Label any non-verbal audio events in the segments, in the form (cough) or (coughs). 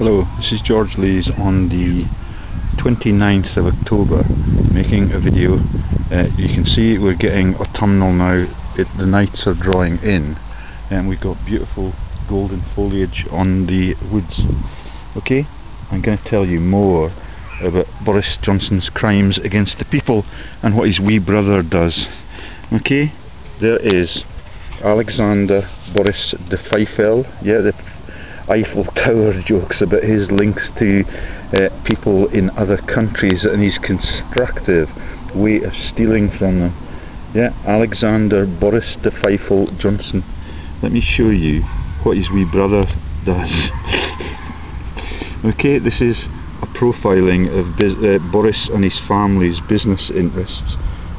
Hello, this is George Lees on the 29th of October making a video. Uh, you can see we're getting autumnal now, it, the nights are drawing in and we've got beautiful golden foliage on the woods. Okay, I'm going to tell you more about Boris Johnson's crimes against the people and what his wee brother does. Okay, there is Alexander Boris de Pfeifel, yeah, the Eiffel Tower jokes about his links to uh, people in other countries and his constructive way of stealing from them. Yeah, Alexander Boris de Pfeifel Johnson. Let me show you what his wee brother does. (laughs) okay, this is a profiling of uh, Boris and his family's business interests.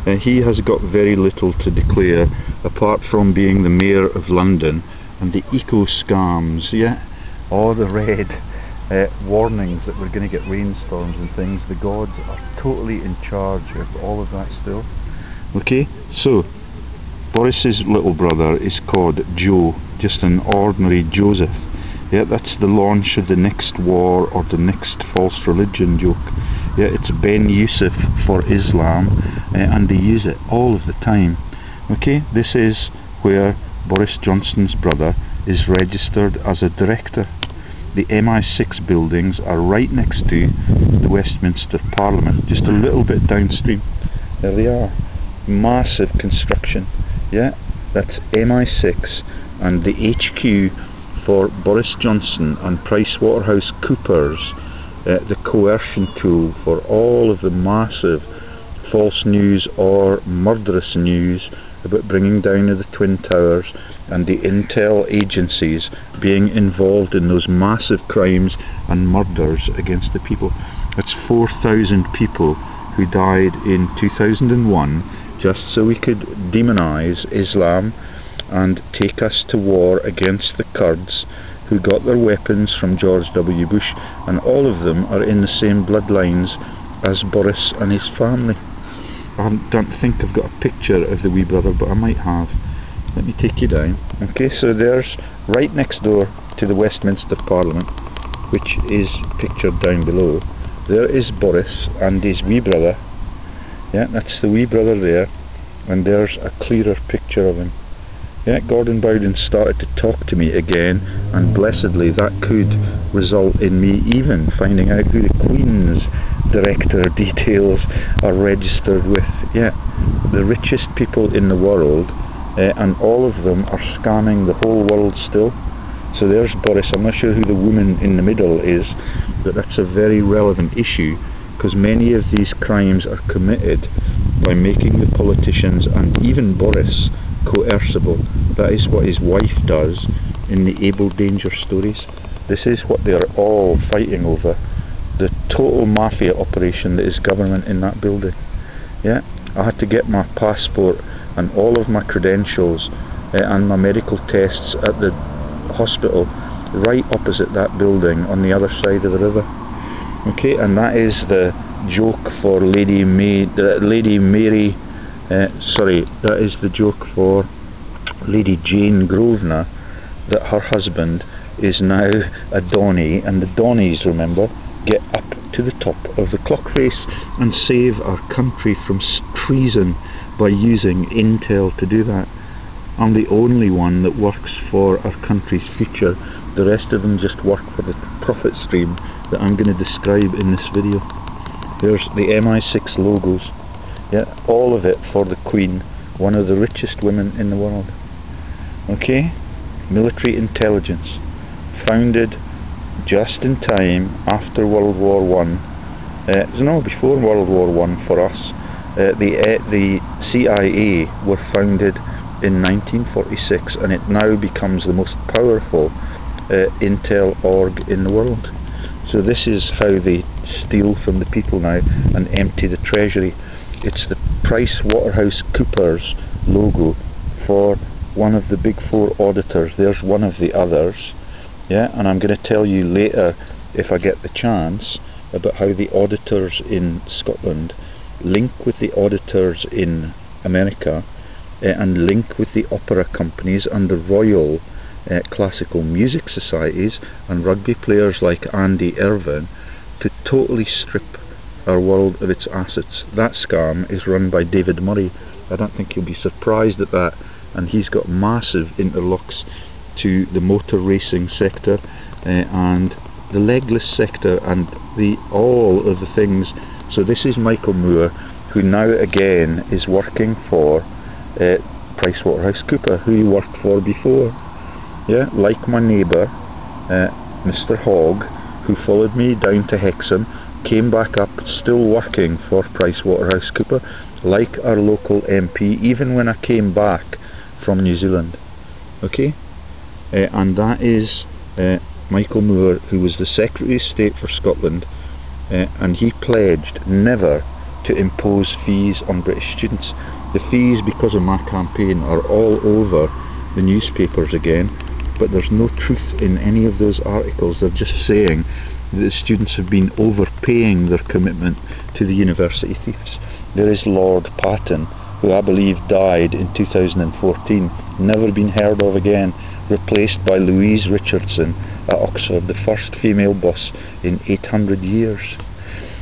Uh, he has got very little to declare apart from being the Mayor of London and the eco scams, yeah? All the red uh, warnings that we're going to get rainstorms and things, the gods are totally in charge of all of that still. Okay, so Boris's little brother is called Joe, just an ordinary Joseph. Yeah, that's the launch of the next war or the next false religion joke. Yeah, it's Ben Yusuf for Islam, uh, and they use it all of the time. Okay, this is where Boris Johnson's brother is registered as a director the MI6 buildings are right next to the Westminster Parliament, just a little bit downstream. There they are. Massive construction. Yeah, that's MI6 and the HQ for Boris Johnson and Price Waterhouse Coopers, uh, the coercion tool for all of the massive false news or murderous news about bringing down of the Twin Towers and the intel agencies being involved in those massive crimes and murders against the people. That's 4,000 people who died in 2001 just so we could demonize Islam and take us to war against the Kurds who got their weapons from George W. Bush and all of them are in the same bloodlines as Boris and his family. I don't think I've got a picture of the wee brother, but I might have. Let me take you down. Okay, so there's right next door to the Westminster Parliament, which is pictured down below. There is Boris and his wee brother. Yeah, that's the wee brother there, and there's a clearer picture of him. Yeah, Gordon Bowden started to talk to me again, and blessedly that could result in me even finding out who the Queen's director details are registered with. Yeah, the richest people in the world, uh, and all of them are scamming the whole world still. So there's Boris. I'm not sure who the woman in the middle is, but that's a very relevant issue because many of these crimes are committed by making the politicians and even Boris coercible. That is what his wife does in the Abel Danger stories. This is what they are all fighting over. The total mafia operation that is government in that building. Yeah, I had to get my passport and all of my credentials uh, and my medical tests at the hospital right opposite that building on the other side of the river. Okay, and that is the joke for Lady May, uh, Lady Mary uh, sorry, that is the joke for Lady Jane Grosvenor that her husband is now a Donny, and the Donnies, remember, get up to the top of the clock face and save our country from treason by using intel to do that. I'm the only one that works for our country's future. The rest of them just work for the profit stream that I'm going to describe in this video. There's the MI6 logos. Yeah, all of it for the Queen, one of the richest women in the world. Okay, military intelligence, founded just in time after World War One. Uh, no, before World War One for us. Uh, the uh, the CIA were founded in 1946, and it now becomes the most powerful uh, intel org in the world. So this is how they steal from the people now and empty the treasury it's the Price Waterhouse Coopers logo for one of the big four auditors. There's one of the others. Yeah, and I'm going to tell you later if I get the chance about how the auditors in Scotland link with the auditors in America uh, and link with the opera companies and the royal uh, classical music societies and rugby players like Andy Irvine to totally strip our world of its assets. That scam is run by David Murray. I don't think you'll be surprised at that. And he's got massive interlocks to the motor racing sector uh, and the legless sector and the all of the things. So this is Michael Moore, who now again is working for uh, PricewaterhouseCooper, who he worked for before. Yeah, like my neighbour, uh, Mr. Hogg, who followed me down to Hexham, came back up, still working for PricewaterhouseCooper, like our local MP, even when I came back from New Zealand. Okay? Uh, and that is uh, Michael Moore, who was the Secretary of State for Scotland, uh, and he pledged never to impose fees on British students. The fees, because of my campaign, are all over the newspapers again, but there's no truth in any of those articles. They're just saying that students have been overpaying their commitment to the university thieves. There is Lord Patten, who I believe died in 2014, never been heard of again, replaced by Louise Richardson at Oxford, the first female boss in 800 years.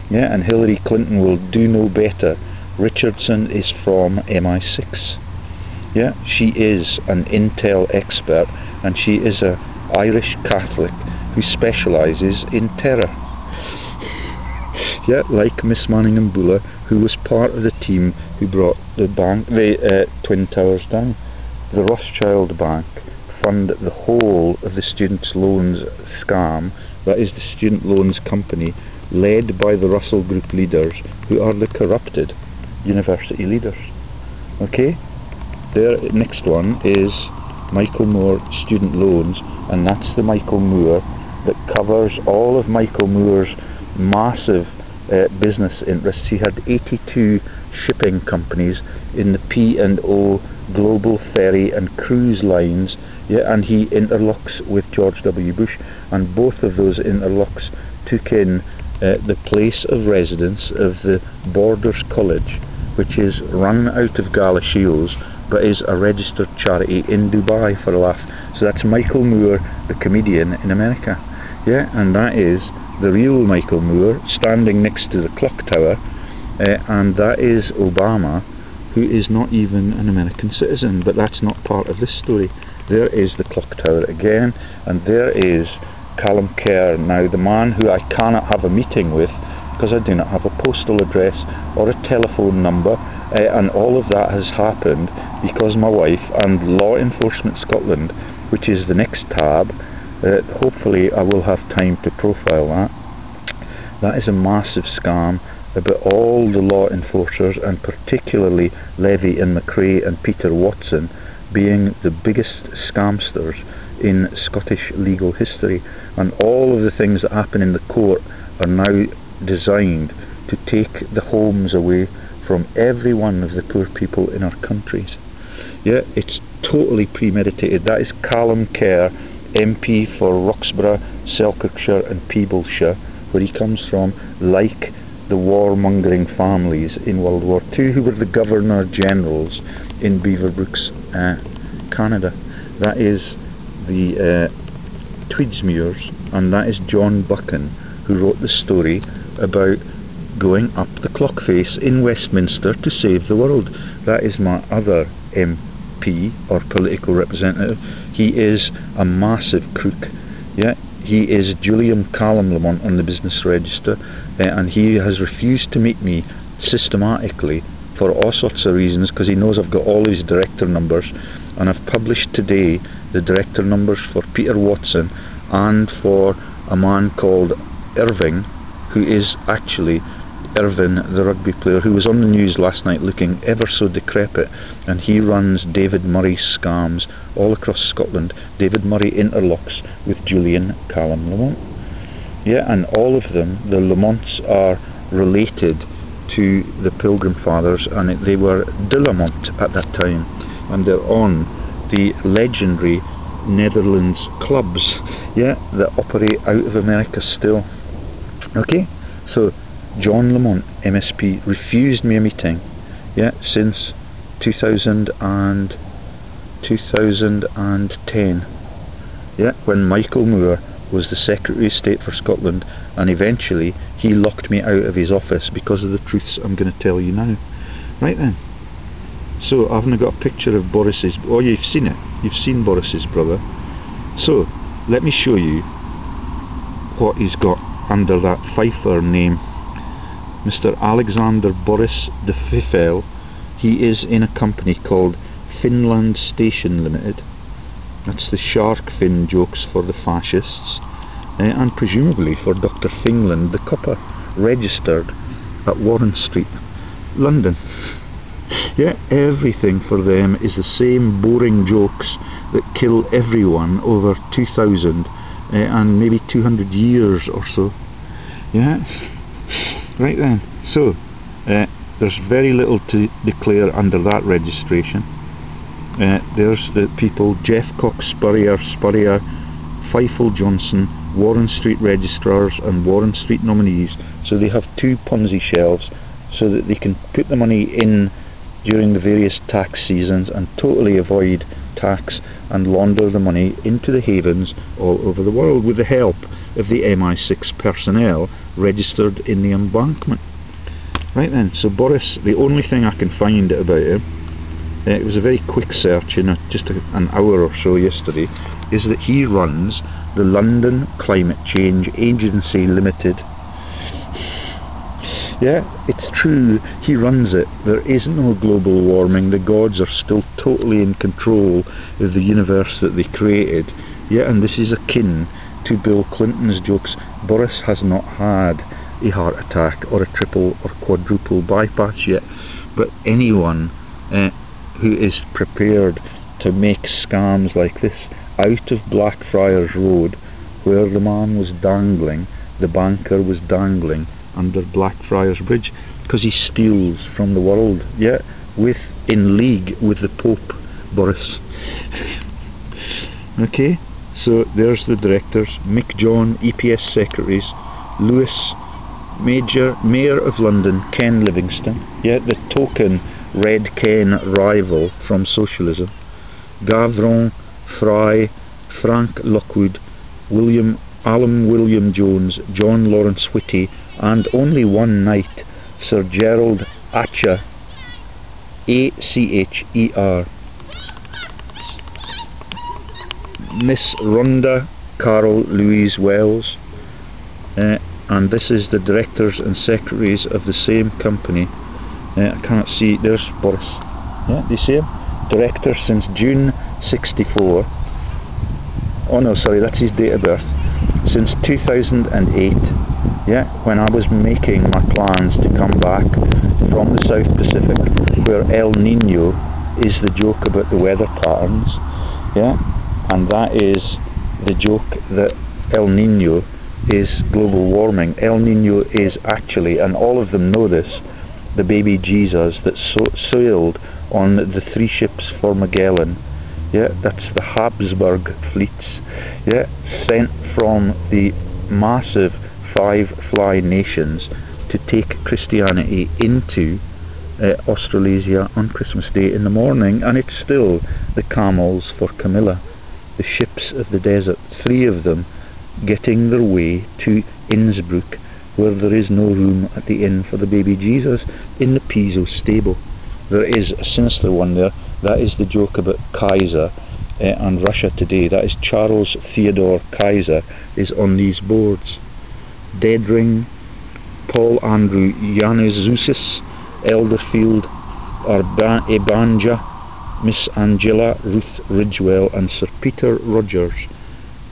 Yeah, and Hillary Clinton will do no better. Richardson is from MI6. Yeah, she is an intel expert and she is a Irish Catholic who specialises in terror. Yeah, like Miss Manningham Buller, who was part of the team who brought the bank, the uh, Twin Towers down. The Rothschild Bank fund the whole of the students' loans scam, that is the student loans company, led by the Russell Group leaders, who are the corrupted university leaders. Okay? Their next one is Michael Moore Student Loans, and that's the Michael Moore that covers all of Michael Moore's massive uh, business interests. He had 82 shipping companies in the P&O global ferry and cruise lines yeah, and he interlocks with George W. Bush and both of those interlocks took in uh, the place of residence of the Borders College which is run out of Galashiels but is a registered charity in Dubai for a laugh. So that's Michael Moore, the comedian in America. Yeah, and that is the real Michael Moore standing next to the clock tower, uh, and that is Obama, who is not even an American citizen, but that's not part of this story. There is the clock tower again, and there is Calum Kerr, now the man who I cannot have a meeting with because I do not have a postal address or a telephone number, uh, and all of that has happened because my wife and Law Enforcement Scotland, which is the next tab, uh, hopefully I will have time to profile that. That is a massive scam about all the law enforcers and particularly Levy and McRae and Peter Watson being the biggest scamsters in Scottish legal history and all of the things that happen in the court are now designed to take the homes away from every one of the poor people in our countries. Yeah, it's totally premeditated. That is Calum Kerr, MP for Roxburgh, Selkirkshire and Peeblesshire, where he comes from, like the warmongering families in World War II who were the Governor Generals in Beaverbrookes, uh, Canada. That is the uh, Tweedsmuirs, and that is John Buchan, who wrote the story about going up the clock face in Westminster to save the world. That is my other MP or political representative. He is a massive crook. Yeah, he is Julian Callum Lamont on the Business Register, uh, and he has refused to meet me systematically for all sorts of reasons because he knows I've got all his director numbers, and I've published today the director numbers for Peter Watson and for a man called Irving, who is actually Irvine, the rugby player, who was on the news last night looking ever so decrepit, and he runs David Murray scams all across Scotland. David Murray interlocks with Julian Callum Lamont. Yeah, and all of them, the Lamonts, are related to the Pilgrim Fathers, and it, they were de Lamont at that time, and they're on the legendary Netherlands clubs, yeah, that operate out of America still. Okay, so John Lamont, MSP, refused me a meeting, yeah, since 2000 and 2010. Yeah, when Michael Moore was the Secretary of State for Scotland, and eventually he locked me out of his office because of the truths I'm going to tell you now. Right then. So I haven't got a picture of Boris's. Oh, you've seen it. You've seen Boris's brother. So let me show you what he's got under that Pfeiffer name. Mr. Alexander Boris de Pfeffel. He is in a company called Finland Station Limited. That's the shark fin jokes for the fascists. Uh, and presumably for Dr. Finland, the copper, registered at Warren Street, London. Yeah, everything for them is the same boring jokes that kill everyone over 2000 uh, and maybe 200 years or so. Yeah, right then. So, uh, there's very little to declare under that registration. Uh, there's the people Jeff Cox Spurrier, Spurrier, Feifel Johnson, Warren Street registrars and Warren Street nominees. So they have two Ponzi shelves so that they can put the money in during the various tax seasons and totally avoid tax and launder the money into the havens all over the world with the help of the MI6 personnel registered in the embankment. Right then, so Boris, the only thing I can find about him, uh, it was a very quick search in a, just a, an hour or so yesterday, is that he runs the London Climate Change Agency Limited yeah, it's true, he runs it. There is no global warming. The gods are still totally in control of the universe that they created. Yeah, and this is akin to Bill Clinton's jokes. Boris has not had a heart attack or a triple or quadruple bypass yet, but anyone uh, who is prepared to make scams like this out of Blackfriars Road, where the man was dangling, the banker was dangling, under Blackfriars Bridge because he steals from the world, yeah, with in league with the Pope, Boris. (laughs) okay, so there's the directors: Mick John, EPS secretaries, Lewis, Major, Mayor of London, Ken Livingstone, yeah, the token Red Ken rival from socialism, Gavron, Fry, Frank Lockwood, William Alan William Jones, John Lawrence Whitty, and only one night Sir Gerald Acher, A-C-H-E-R. Miss Rhonda Carol Louise Wells, uh, and this is the directors and secretaries of the same company. Uh, I can't see, there's Boris. Yeah, do you see him? Director since June 64. Oh no, sorry, that's his date of birth. Since 2008 yeah when I was making my plans to come back from the South Pacific where El Nino is the joke about the weather patterns yeah and that is the joke that El Nino is global warming. El Nino is actually and all of them know this the baby Jesus that so sailed on the three ships for Magellan yeah, that's the Habsburg fleets, yeah, sent from the massive five fly nations to take Christianity into uh, Australasia on Christmas Day in the morning, and it's still the camels for Camilla, the ships of the desert, three of them getting their way to Innsbruck, where there is no room at the inn for the baby Jesus in the Piso stable. There is a sinister one there that is the joke about Kaiser uh, and Russia today. That is Charles Theodore Kaiser is on these boards. Deadring, Paul Andrew Yanezousis, Elderfield, Arba Miss Angela Ruth Ridgewell and Sir Peter Rogers.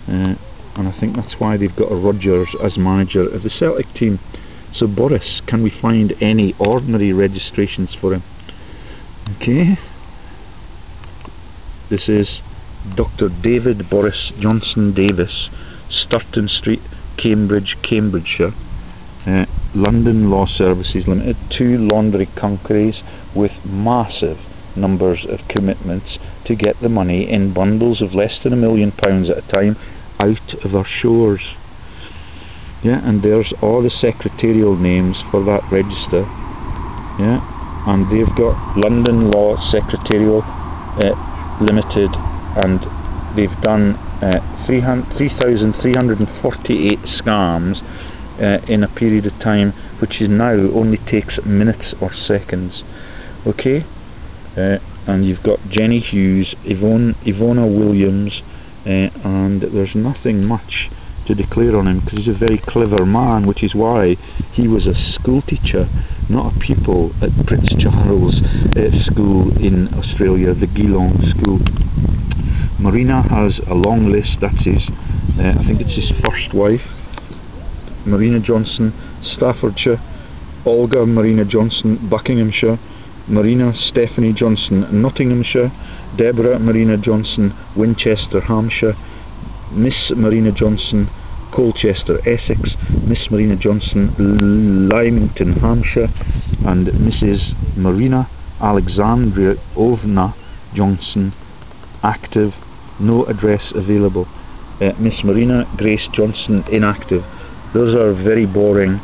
Uh, and I think that's why they've got a Rogers as manager of the Celtic team. So Boris, can we find any ordinary registrations for him? Okay. This is Dr. David Boris Johnson Davis, Sturton Street, Cambridge, Cambridgeshire. Uh, London Law Services Limited, two laundry companies with massive numbers of commitments to get the money in bundles of less than a million pounds at a time out of our shores. Yeah, and there's all the secretarial names for that register. Yeah, and they've got London Law Secretarial uh, limited and they've done uh, 3,348 scams uh, in a period of time which is now only takes minutes or seconds. Okay? Uh, and you've got Jenny Hughes Yvonne, Ivona Williams uh, and there's nothing much to declare on him because he's a very clever man which is why he was a school teacher not a pupil at Prince Charles uh, School in Australia the Geelong School. Marina has a long list that's his uh, I think it's his first wife Marina Johnson Staffordshire Olga Marina Johnson Buckinghamshire Marina Stephanie Johnson Nottinghamshire Deborah Marina Johnson Winchester Hampshire Miss Marina Johnson Colchester Essex. Miss Marina Johnson Lymington Hampshire. And Mrs Marina Alexandria Ovna Johnson active no address available. Uh, Miss Marina Grace Johnson inactive. Those are very boring.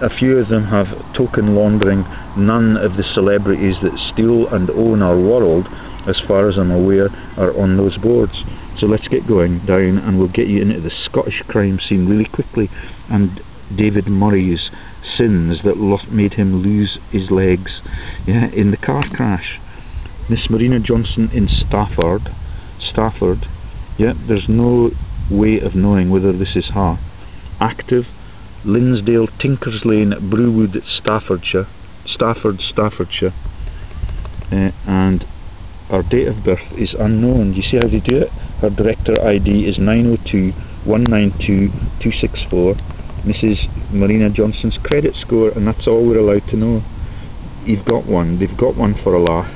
A few of them have token laundering. None of the celebrities that steal and own our world as far as I'm aware are on those boards. So let's get going down and we'll get you into the Scottish crime scene really quickly and David Murray's sins that made him lose his legs. Yeah, in the car crash Miss Marina Johnson in Stafford Stafford yeah, there's no way of knowing whether this is her. Active Linsdale, Tinkers Lane, Brewwood, Staffordshire, Stafford, Staffordshire, uh, and our date of birth is unknown. You see how they do it? Her director ID is 902 192 264. Mrs. Marina Johnson's credit score, and that's all we're allowed to know. You've got one. They've got one for a laugh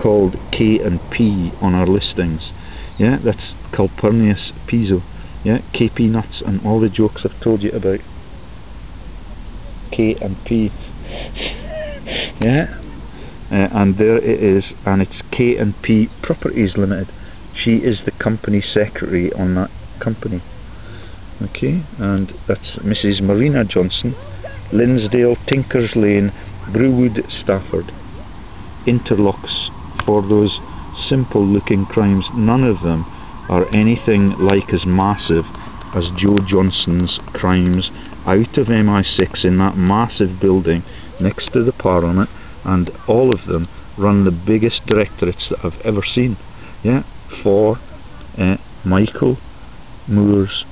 called K and P on our listings. Yeah, that's Calpurnius Piso. Yeah, KP nuts and all the jokes I've told you about. K and P. (laughs) yeah, uh, and there it is, and it's K and P Properties Limited. She is the company secretary on that company. Okay, and that's Mrs. Marina Johnson, Linsdale, Tinkers Lane, Brewwood Stafford. Interlocks for those simple looking crimes. None of them are anything like as massive as Joe Johnson's crimes out of MI6 in that massive building next to the Parliament and all of them run the biggest directorates that I've ever seen. Yeah for uh, Michael Moore's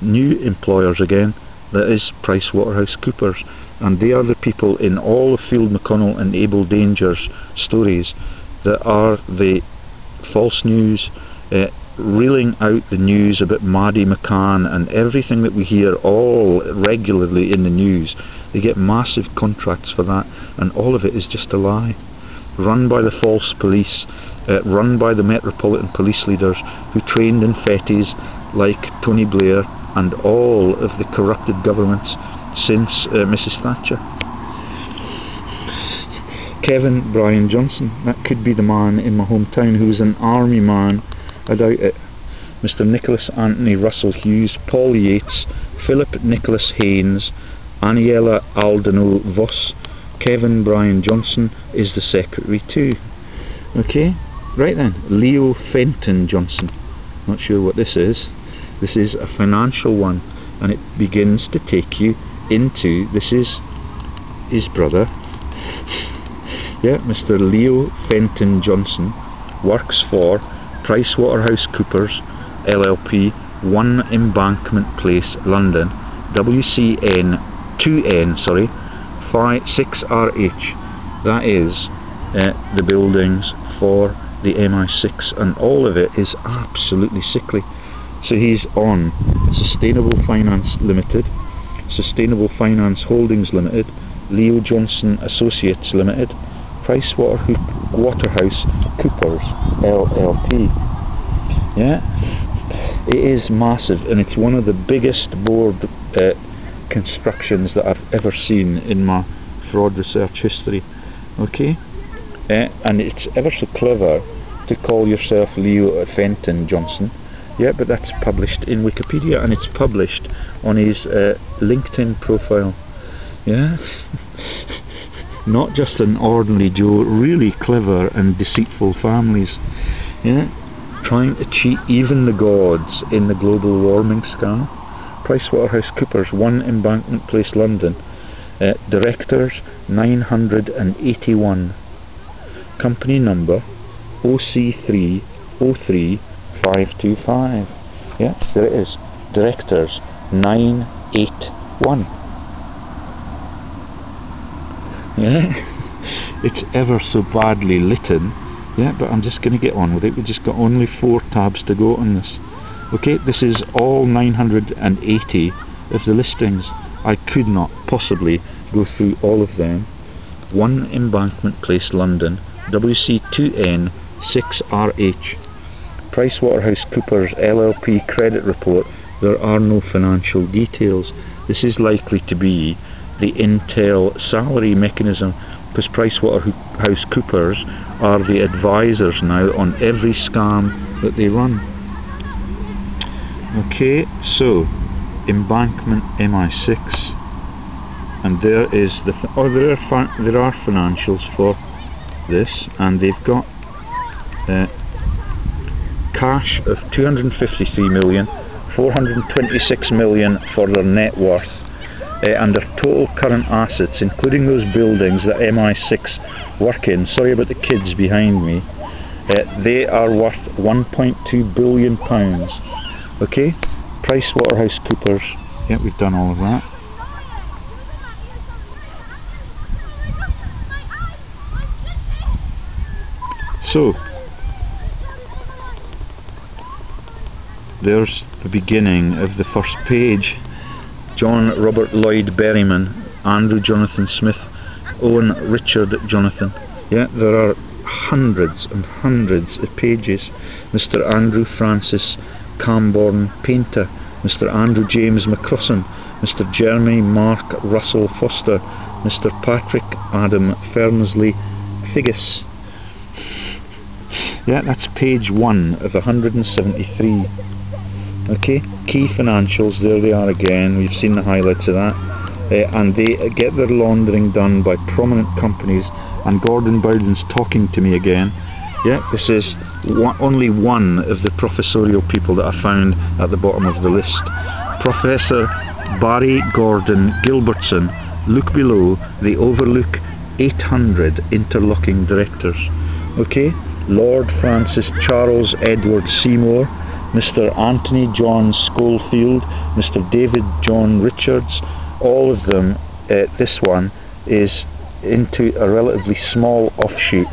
new employers again that is PricewaterhouseCoopers and they are the people in all of Field McConnell and Abel Danger's stories that are the false news uh, reeling out the news about Maddie McCann and everything that we hear all regularly in the news. They get massive contracts for that, and all of it is just a lie. Run by the false police, uh, run by the Metropolitan Police leaders who trained in Fettes like Tony Blair and all of the corrupted governments since uh, Mrs Thatcher. Kevin Brian Johnson, that could be the man in my hometown who was an army man I doubt it. Mr Nicholas Anthony Russell Hughes, Paul Yates, Philip Nicholas Haynes, Aniela Aldeno Voss, Kevin Brian Johnson is the secretary too. Okay, right then, Leo Fenton Johnson. Not sure what this is. This is a financial one and it begins to take you into this is his brother. (laughs) yeah, Mr Leo Fenton Johnson works for PricewaterhouseCoopers LLP 1 Embankment Place London. WCN 2N sorry 5, 6RH that is uh, the buildings for the MI6 and all of it is absolutely sickly. So he's on Sustainable Finance Limited Sustainable Finance Holdings Limited Leo Johnson Associates Limited Waterhouse Coopers LLP. Yeah, it is massive and it's one of the biggest board uh, constructions that I've ever seen in my fraud research history. Okay, uh, and it's ever so clever to call yourself Leo Fenton Johnson. Yeah, but that's published in Wikipedia and it's published on his uh, LinkedIn profile. Yeah. (laughs) not just an ordinary Joe, really clever and deceitful families. Yeah? trying to cheat even the gods in the global warming scam. PricewaterhouseCoopers, 1 Embankment Place, London. Uh, directors 981. Company number OC303525. Yeah, there it is. Directors 981. Yeah, (laughs) it's ever so badly litten. Yeah, but I'm just going to get on with it. We've just got only four tabs to go on this. Okay, this is all 980 of the listings. I could not possibly go through all of them. 1 Embankment Place, London, WC2N 6RH. PricewaterhouseCoopers LLP credit report. There are no financial details. This is likely to be the Intel salary mechanism because PricewaterhouseCoopers are the advisors now on every scam that they run. Okay, so embankment MI6, and there is the th oh there are there are financials for this, and they've got uh, cash of 253 million, 426 million for their net worth, uh, and their total current assets, including those buildings that MI6 work in. Sorry about the kids behind me. Uh, they are worth 1.2 billion pounds. Okay, Price Waterhouse Coopers. Yeah, we've done all of that. So, there's the beginning of the first page. John Robert Lloyd Berryman, Andrew Jonathan Smith, Owen Richard Jonathan. Yeah, there are hundreds and hundreds of pages. Mr. Andrew Francis Camborne Painter, Mr. Andrew James McCrossan, Mr. Jeremy Mark Russell Foster, Mr. Patrick Adam Fernsley Figgis. Yeah, that's page one of 173. Okay, key financials, there they are again, we've seen the highlights of that. Uh, and they get their laundering done by prominent companies, and Gordon Bowden's talking to me again. Yeah, this is only one of the professorial people that I found at the bottom of the list. Professor Barry Gordon Gilbertson. Look below, they overlook 800 interlocking directors. Okay, Lord Francis Charles Edward Seymour, Mr. Anthony John Schofield, Mr. David John Richards, all of them, uh, this one is into a relatively small offshoot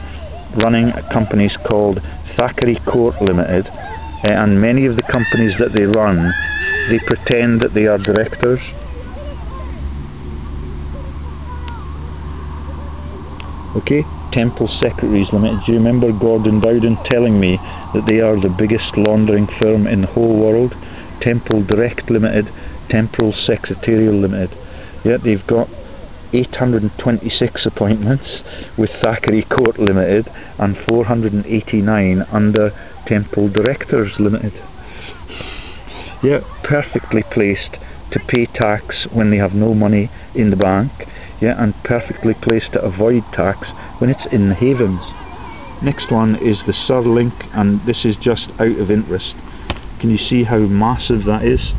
running companies called Thackeray Court Limited uh, and many of the companies that they run they pretend that they are directors okay Temple Secretaries Limited. Do you remember Gordon Bowden telling me that they are the biggest laundering firm in the whole world? Temple Direct Limited Temporal Secretarial Limited. Yet they've got 826 appointments with Thackeray Court Limited and 489 under Temple Directors Limited. Yeah, perfectly placed to pay tax when they have no money in the bank, yeah, and perfectly placed to avoid tax when it's in the havens. Next one is the Surlink, and this is just out of interest. Can you see how massive that is?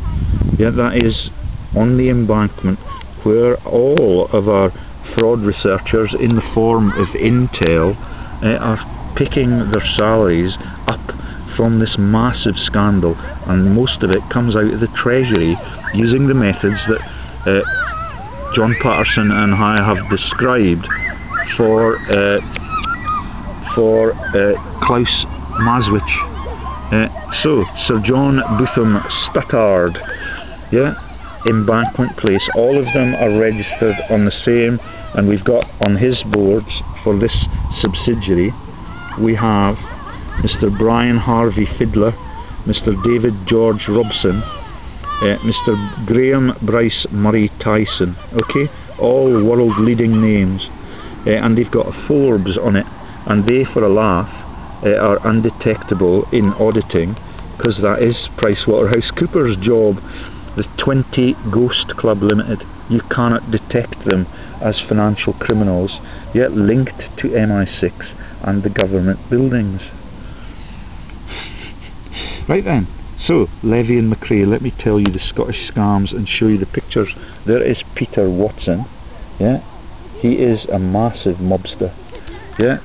Yeah, that is on the embankment where all of our fraud researchers in the form of Intel uh, are picking their salaries up from this massive scandal and most of it comes out of the treasury using the methods that uh, John Patterson and I have described for uh, for uh, Klaus Maswich. Uh, so, Sir John Boothman Stuttard, yeah, Embankment Place. All of them are registered on the same, and we've got on his boards for this subsidiary, we have Mr. Brian Harvey Fiddler, Mr. David George Robson, uh, Mr. Graham Bryce Murray Tyson. Okay, all world leading names, uh, and they've got a Forbes on it, and they, for a laugh, uh, are undetectable in auditing because that is PricewaterhouseCoopers' job the 20 Ghost Club Limited. You cannot detect them as financial criminals, yet linked to MI6 and the government buildings. (laughs) Right then, so Levy and McRae, let me tell you the Scottish scams and show you the pictures. There is Peter Watson, yeah, he is a massive mobster, yeah,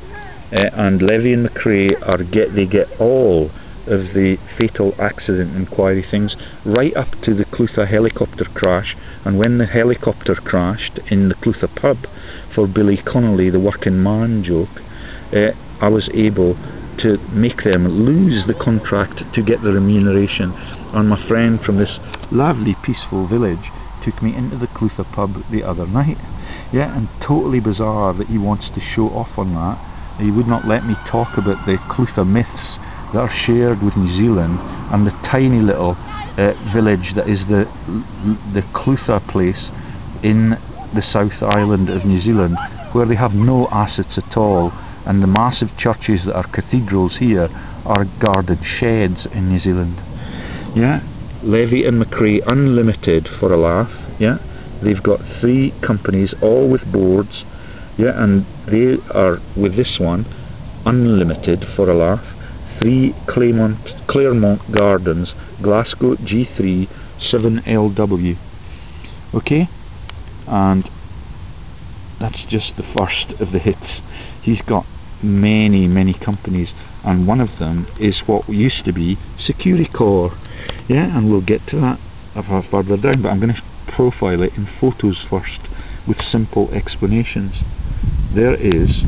uh, and Levy and McRae are get they get all of the fatal accident inquiry things right up to the Clutha helicopter crash. And when the helicopter crashed in the Clutha pub for Billy Connolly the working man joke uh, I was able to make them lose the contract to get the remuneration. And my friend from this lovely peaceful village took me into the Clutha pub the other night. Yeah and totally bizarre that he wants to show off on that. He would not let me talk about the Clutha myths that are shared with New Zealand and the tiny little uh, village that is the the Clutha place in the South Island of New Zealand where they have no assets at all and the massive churches that are cathedrals here are guarded sheds in New Zealand. Yeah, Levy and McRae Unlimited for a laugh. Yeah, they've got three companies all with boards. Yeah, and they are with this one Unlimited for a laugh. 3 Claremont, Claremont Gardens, Glasgow G3 7LW. Okay? And that's just the first of the hits. He's got many, many companies, and one of them is what used to be Securicor. Yeah, and we'll get to that further down, but I'm going to profile it in photos first with simple explanations. There is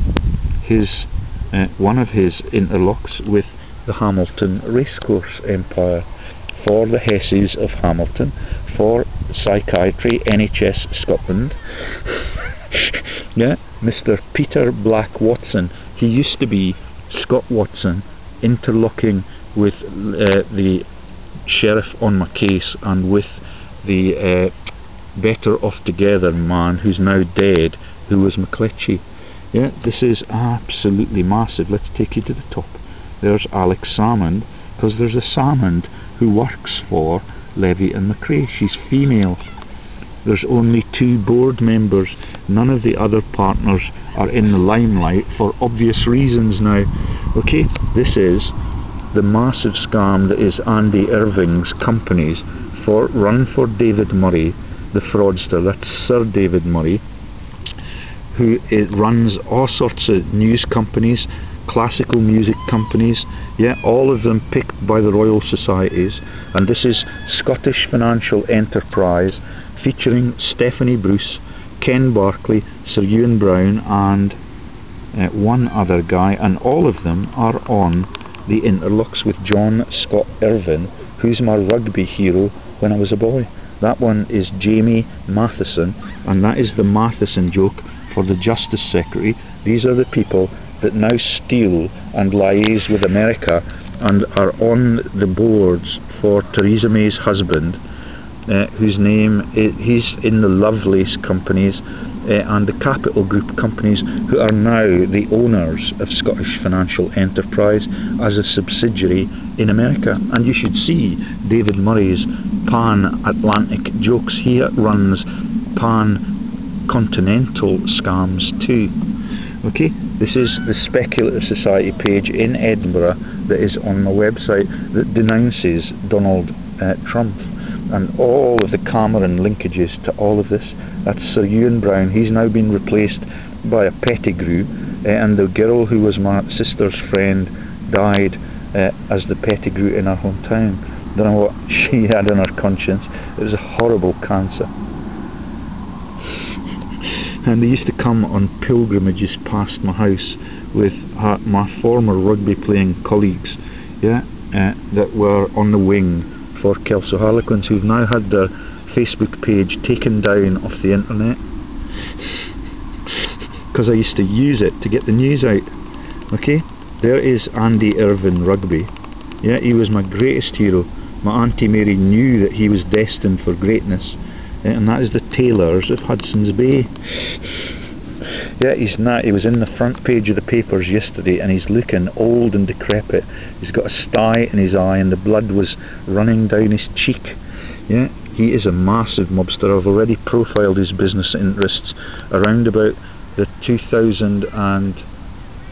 his uh, one of his interlocks with the Hamilton Racecourse Empire for the Hesses of Hamilton, for Psychiatry NHS Scotland. (laughs) yeah, Mr. Peter Black Watson. He used to be Scott Watson, interlocking with uh, the sheriff on my case and with the uh, Better Off Together man who's now dead, who was McCletchy. Yeah, this is absolutely massive. Let's take you to the top. There's Alex Salmond, because there's a Salmond who works for Levy and McRae. She's female. There's only two board members. None of the other partners are in the limelight for obvious reasons now. Okay, this is the massive scam that is Andy Irving's companies for run for David Murray, the fraudster. That's Sir David Murray who runs all sorts of news companies, classical music companies, yeah, all of them picked by the Royal Societies. And this is Scottish Financial Enterprise featuring Stephanie Bruce, Ken Barclay, Sir Ewan Brown, and uh, one other guy, and all of them are on the interlocks with John Scott Irvine, who's my rugby hero when I was a boy. That one is Jamie Matheson, and that is the Matheson joke for the Justice Secretary. These are the people that now steal and liaise with America and are on the boards for Theresa May's husband, uh, whose name is, he's in the Lovelace companies uh, and the Capital Group companies, who are now the owners of Scottish Financial Enterprise as a subsidiary in America. And you should see David Murray's pan Atlantic jokes. He runs pan continental scams too. Okay, this is the Speculative Society page in Edinburgh that is on my website that denounces Donald uh, Trump and all of the Cameron linkages to all of this. That's Sir Ewan Brown. He's now been replaced by a Pettigrew, uh, and the girl who was my sister's friend died uh, as the Pettigrew in her hometown. Don't know what (laughs) she had in her conscience. It was a horrible cancer and they used to come on pilgrimages past my house with my former rugby playing colleagues yeah uh, that were on the wing for Kelso Harlequins who've now had their Facebook page taken down off the internet. Because I used to use it to get the news out. Okay? There is Andy Irvine Rugby. Yeah he was my greatest hero. My Auntie Mary knew that he was destined for greatness. And that is the Taylors of Hudson's Bay. Yeah, he's not. He was in the front page of the papers yesterday, and he's looking old and decrepit. He's got a sty in his eye, and the blood was running down his cheek. Yeah, he is a massive mobster. I've already profiled his business interests around about the 2000 and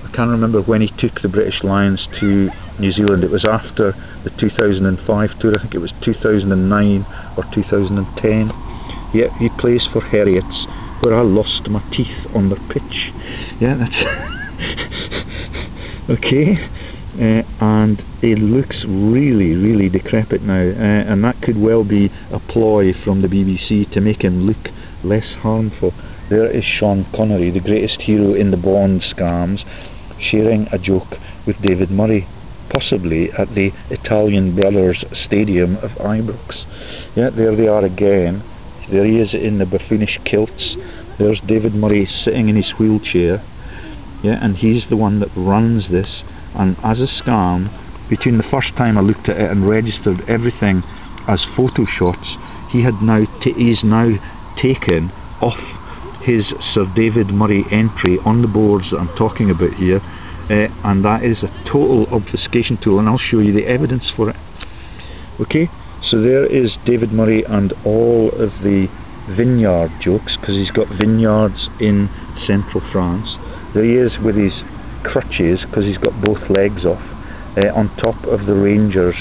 I can't remember when he took the British Lions to New Zealand. It was after the 2005 tour. I think it was 2009 or 2010. Yeah, he plays for Heriots, where I lost my teeth on the pitch. Yeah, that's (laughs) okay. Uh, and it looks really, really decrepit now, uh, and that could well be a ploy from the BBC to make him look less harmful. There is Sean Connery, the greatest hero in the Bond scams, sharing a joke with David Murray, possibly at the Italian Brothers Stadium of Ibrox. Yeah, there they are again. There he is in the buffoonish kilts. There's David Murray sitting in his wheelchair. Yeah, and he's the one that runs this. And as a scam, between the first time I looked at it and registered everything as photo shots, he had now he's now taken off his Sir David Murray entry on the boards that I'm talking about here uh, and that is a total obfuscation tool and I'll show you the evidence for it okay so there is David Murray and all of the vineyard jokes because he's got vineyards in central France there he is with his crutches because he's got both legs off uh, on top of the Rangers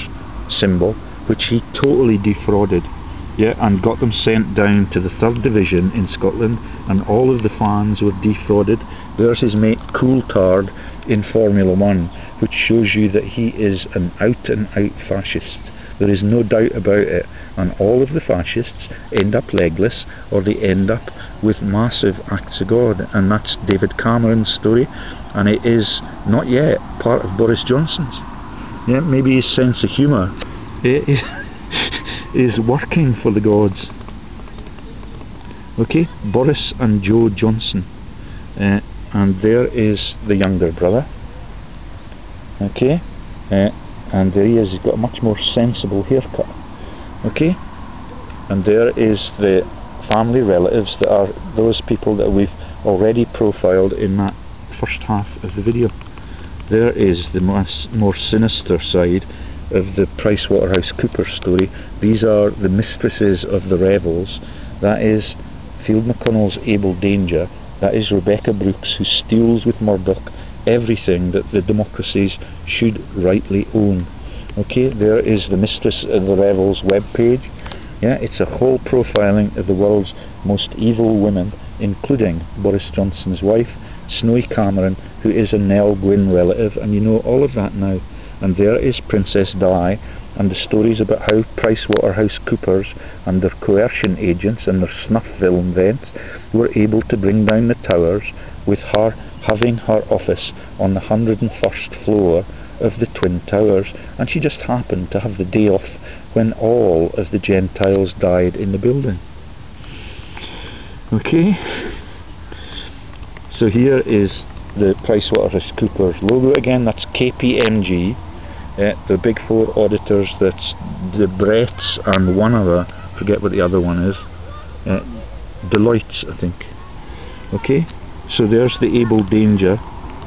symbol which he totally defrauded yeah, and got them sent down to the third division in Scotland, and all of the fans were defrauded. There's his mate Coulthard in Formula One, which shows you that he is an out and out fascist. There is no doubt about it, and all of the fascists end up legless or they end up with massive acts of God, and that's David Cameron's story, and it is not yet part of Boris Johnson's. Yeah, maybe his sense of humour (laughs) is working for the gods. Okay, Boris and Joe Johnson. Uh, and there is the younger brother. Okay, uh, and there he is, he's got a much more sensible haircut. Okay, and there is the family relatives that are those people that we've already profiled in that first half of the video. There is the more sinister side of the PricewaterhouseCoopers story. These are the mistresses of the revels. That is Field McConnell's Abel Danger. That is Rebecca Brooks, who steals with Murdoch everything that the democracies should rightly own. Okay, there is the Mistress of the Revels webpage. Yeah, it's a whole profiling of the world's most evil women, including Boris Johnson's wife, Snowy Cameron, who is a Nell Gwyn relative, and you know all of that now and there is Princess Di and the stories about how PricewaterhouseCoopers and their coercion agents and their snuff film vents were able to bring down the towers with her having her office on the 101st floor of the Twin Towers and she just happened to have the day off when all of the Gentiles died in the building. Okay, so here is the PricewaterhouseCoopers logo again, that's KPMG uh, the big four auditors that's the Bretts and one other forget what the other one is uh, Deloitte's I think. Okay so there's the Abel Danger.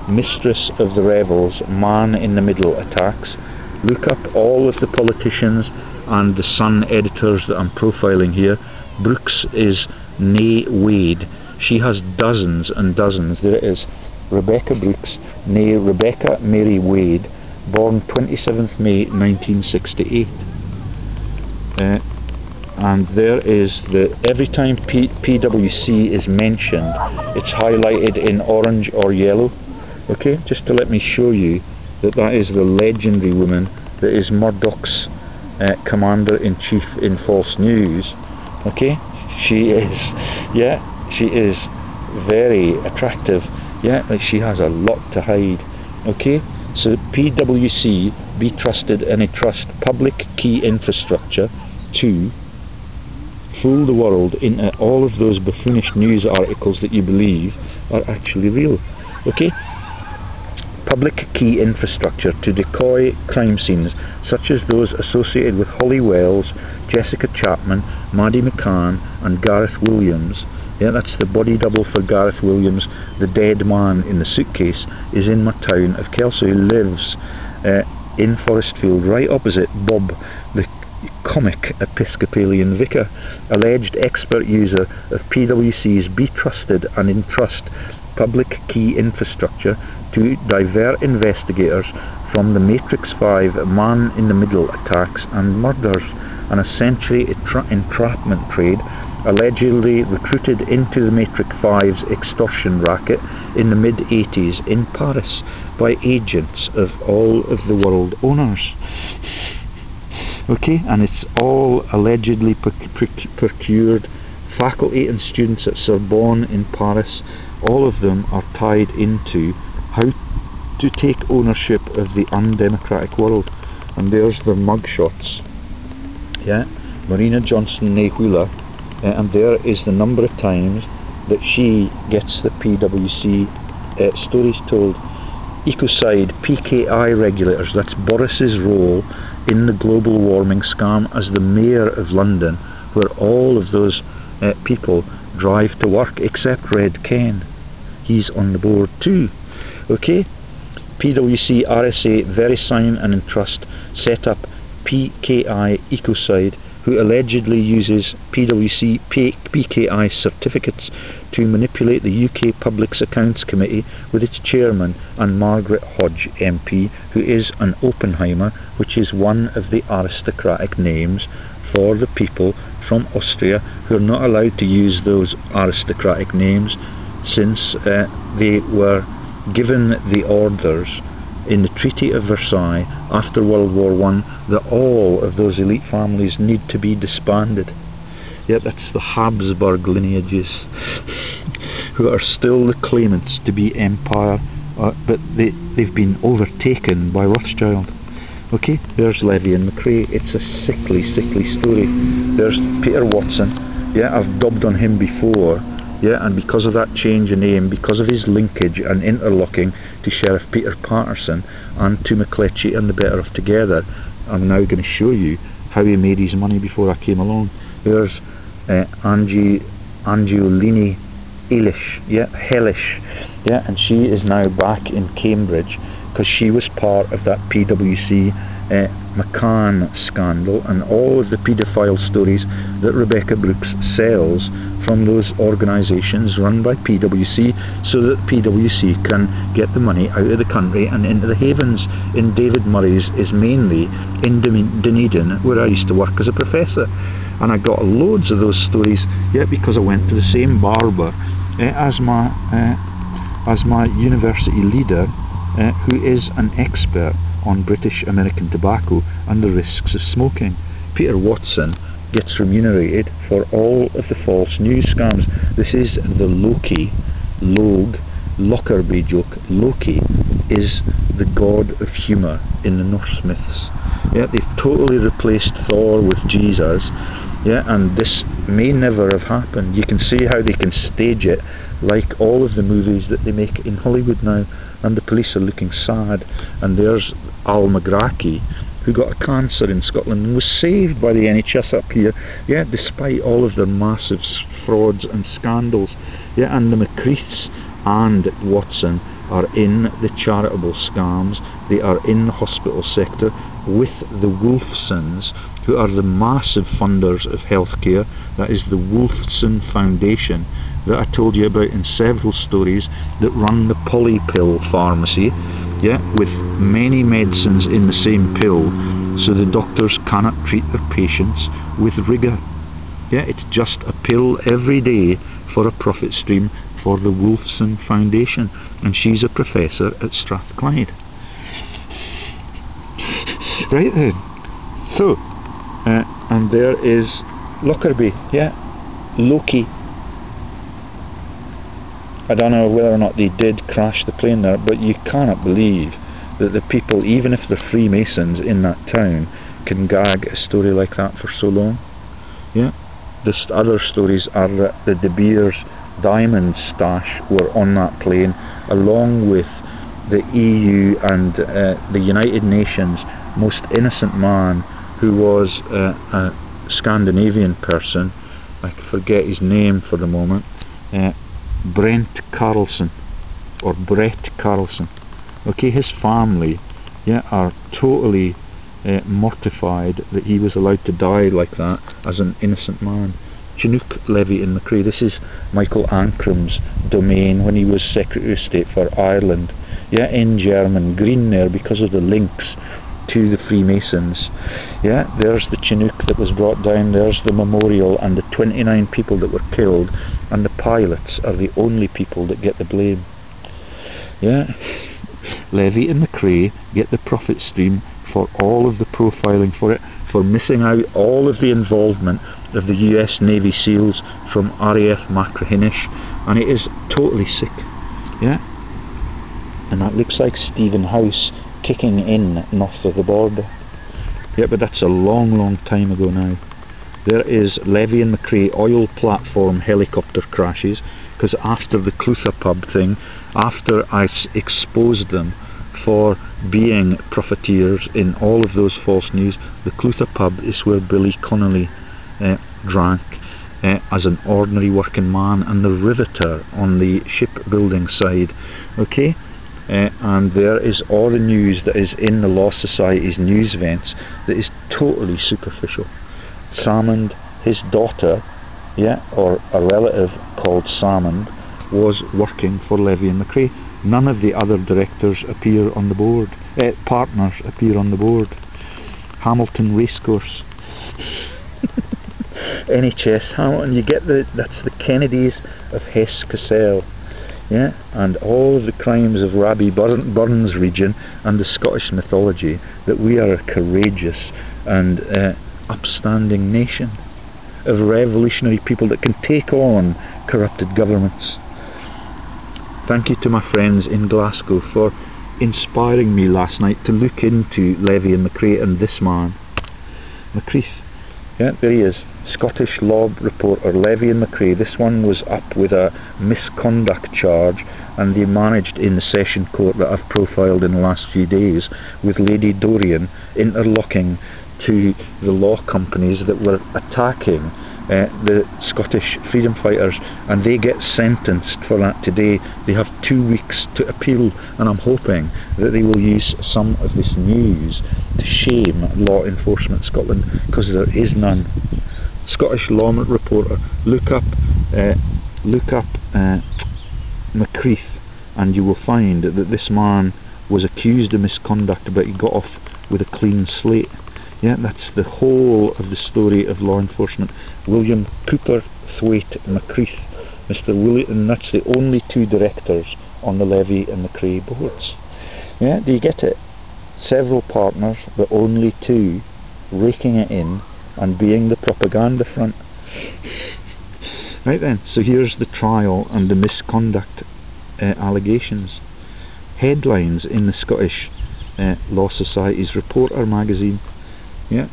Mistress of the revels man in the middle attacks. Look up all of the politicians and the Sun editors that I'm profiling here. Brooks is Nay Wade. She has dozens and dozens. There it is. Rebekah Brooks nay Rebecca Mary Wade born 27th May 1968 uh, and there is the every time P PwC is mentioned it's highlighted in orange or yellow. Okay just to let me show you that that is the legendary woman that is Murdoch's uh, commander-in-chief in false news. Okay she is yeah she is very attractive. Yeah she has a lot to hide. Okay so PwC be trusted and a trust public key infrastructure to fool the world into all of those buffoonish news articles that you believe are actually real. Okay? Public key infrastructure to decoy crime scenes such as those associated with Holly Wells, Jessica Chapman, Maddie McCann and Gareth Williams yeah, that's the body double for Gareth Williams. The dead man in the suitcase is in my town of Kelso. He lives uh, in Forestfield, right opposite Bob, the comic Episcopalian vicar, alleged expert user of PwC's Be Trusted and Entrust public key infrastructure to divert investigators from the Matrix 5 man in the middle attacks and murders, an essentially entra entrapment trade allegedly recruited into the Matrix 5's extortion racket in the mid 80s in Paris by agents of all of the world owners. Okay, and it's all allegedly procured faculty and students at Sorbonne in Paris. All of them are tied into how to take ownership of the undemocratic world. And there's the mugshots. Yeah, Marina Johnson Nehula, uh, and there is the number of times that she gets the PwC uh, stories told. Ecocide PKI regulators, that's Boris's role in the global warming scam as the Mayor of London, where all of those uh, people drive to work except Red Ken. He's on the board too. Okay? PwC, RSA, VeriSign and Entrust set up PKI Ecocide who allegedly uses PwC PKI certificates to manipulate the UK Public Accounts Committee with its chairman and Margaret Hodge MP, who is an Oppenheimer, which is one of the aristocratic names for the people from Austria who are not allowed to use those aristocratic names since uh, they were given the orders in the Treaty of Versailles after World War I that all of those elite families need to be disbanded. Yet that's the Habsburg lineages who are still the claimants to be empire, uh, but they, they've been overtaken by Rothschild. Okay, there's Levy and McRae. It's a sickly, sickly story. There's Peter Watson. Yeah, I've dubbed on him before yeah, and because of that change in name, because of his linkage and interlocking to Sheriff Peter Patterson and to McLetchie and the Better Off Together, I'm now going to show you how he made his money before I came along. There's uh, Angie, Angiolini Elish, yeah, Hellish, yeah, and she is now back in Cambridge because she was part of that PwC uh, McCann scandal and all of the paedophile stories that Rebecca Brooks sells from those organisations run by PwC so that PwC can get the money out of the country and into the havens. In David Murray's is mainly in Dunedin where I used to work as a professor and I got loads of those stories yet because I went to the same barber uh, as my uh, as my university leader uh, who is an expert on British American tobacco and the risks of smoking. Peter Watson gets remunerated for all of the false news scams. This is the Loki, Log, Lockerbie joke. Loki is the god of humour in the Norse myths. Yeah, they've totally replaced Thor with Jesus. Yeah, and this may never have happened. You can see how they can stage it like all of the movies that they make in Hollywood now and the police are looking sad and there's Al Megrahi who got a cancer in Scotland and was saved by the NHS up here yeah despite all of their massive frauds and scandals yeah and the McCreaths and Watson are in the charitable scams. They are in the hospital sector with the Wolfsons who are the massive funders of healthcare that is the Wolfson Foundation that I told you about in several stories that run the polypill pharmacy, yeah, with many medicines in the same pill, so the doctors cannot treat their patients with rigour. Yeah, it's just a pill every day for a profit stream for the Wolfson Foundation, and she's a professor at Strathclyde. right then, so, uh, and there is Lockerbie, yeah, Loki I don't know whether or not they did crash the plane there, but you cannot believe that the people, even if they're Freemasons in that town, can gag a story like that for so long. Yeah. The other stories are that the De Beers diamond stash were on that plane, along with the EU and uh, the United Nations most innocent man who was uh, a Scandinavian person. I forget his name for the moment. Uh, Brent Carlson or Brett Carlson. Okay, his family yeah, are totally uh, mortified that he was allowed to die like that as an innocent man. Chinook levy in McRae. This is Michael Ancram's domain when he was Secretary of State for Ireland. Yeah, in German, green there because of the links to the Freemasons. Yeah, there's the Chinook that was brought down, there's the memorial and the 29 people that were killed, and the pilots are the only people that get the blame. Yeah, Levy and McRae get the profit stream for all of the profiling for it, for missing out all of the involvement of the US Navy SEALs from RAF Machrihanish, and it is totally sick. Yeah, and that looks like Stephen House kicking in north of the border. Yeah, but that's a long, long time ago now. There is Levy and McRae oil platform helicopter crashes because after the Clutha pub thing, after I exposed them for being profiteers in all of those false news, the Clutha pub is where Billy Connolly uh, drank uh, as an ordinary working man and the riveter on the shipbuilding side. Okay, uh, and there is all the news that is in the Law Society's news events that is totally superficial. Salmond, his daughter, yeah, or a relative called Salmond, was working for Levy and McRae. None of the other directors appear on the board, uh, partners appear on the board. Hamilton Racecourse. NHS (laughs) Hamilton, you get the that's the Kennedys of Hesse Cassel yeah, and all of the crimes of Rabbie Burns region and the Scottish mythology, that we are a courageous and uh, upstanding nation of revolutionary people that can take on corrupted governments. Thank you to my friends in Glasgow for inspiring me last night to look into Levy and McRae and this man, McCreath. Yeah, there he is. Scottish Law reporter Levy and McRae. This one was up with a misconduct charge and they managed in the session court that I've profiled in the last few days with Lady Dorian interlocking to the law companies that were attacking uh, the Scottish freedom fighters and they get sentenced for that today. They have two weeks to appeal and I'm hoping that they will use some of this news to shame law enforcement Scotland because there is none. Scottish Law Reporter, look up, uh, look up uh, McCreath and you will find that this man was accused of misconduct but he got off with a clean slate. Yeah, that's the whole of the story of law enforcement. William Cooper Thwaite McCreath, Mr. William, and that's the only two directors on the Levy and McRae boards. Yeah, do you get it? Several partners, but only two, raking it in and being the propaganda front. right then, so here's the trial and the misconduct uh, allegations. Headlines in the Scottish uh, Law Society's Reporter magazine yeah.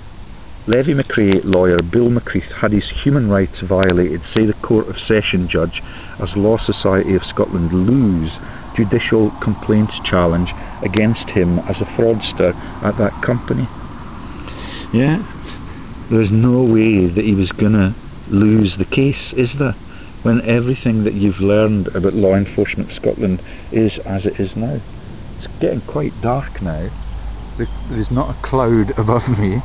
Levy McRae lawyer Bill McCreath had his human rights violated, say the Court of Session judge, as Law Society of Scotland lose judicial complaints challenge against him as a fraudster at that company. Yeah, there's no way that he was going to lose the case, is there? When everything that you've learned about law enforcement Scotland is as it is now. It's getting quite dark now there is not a cloud (laughs) above me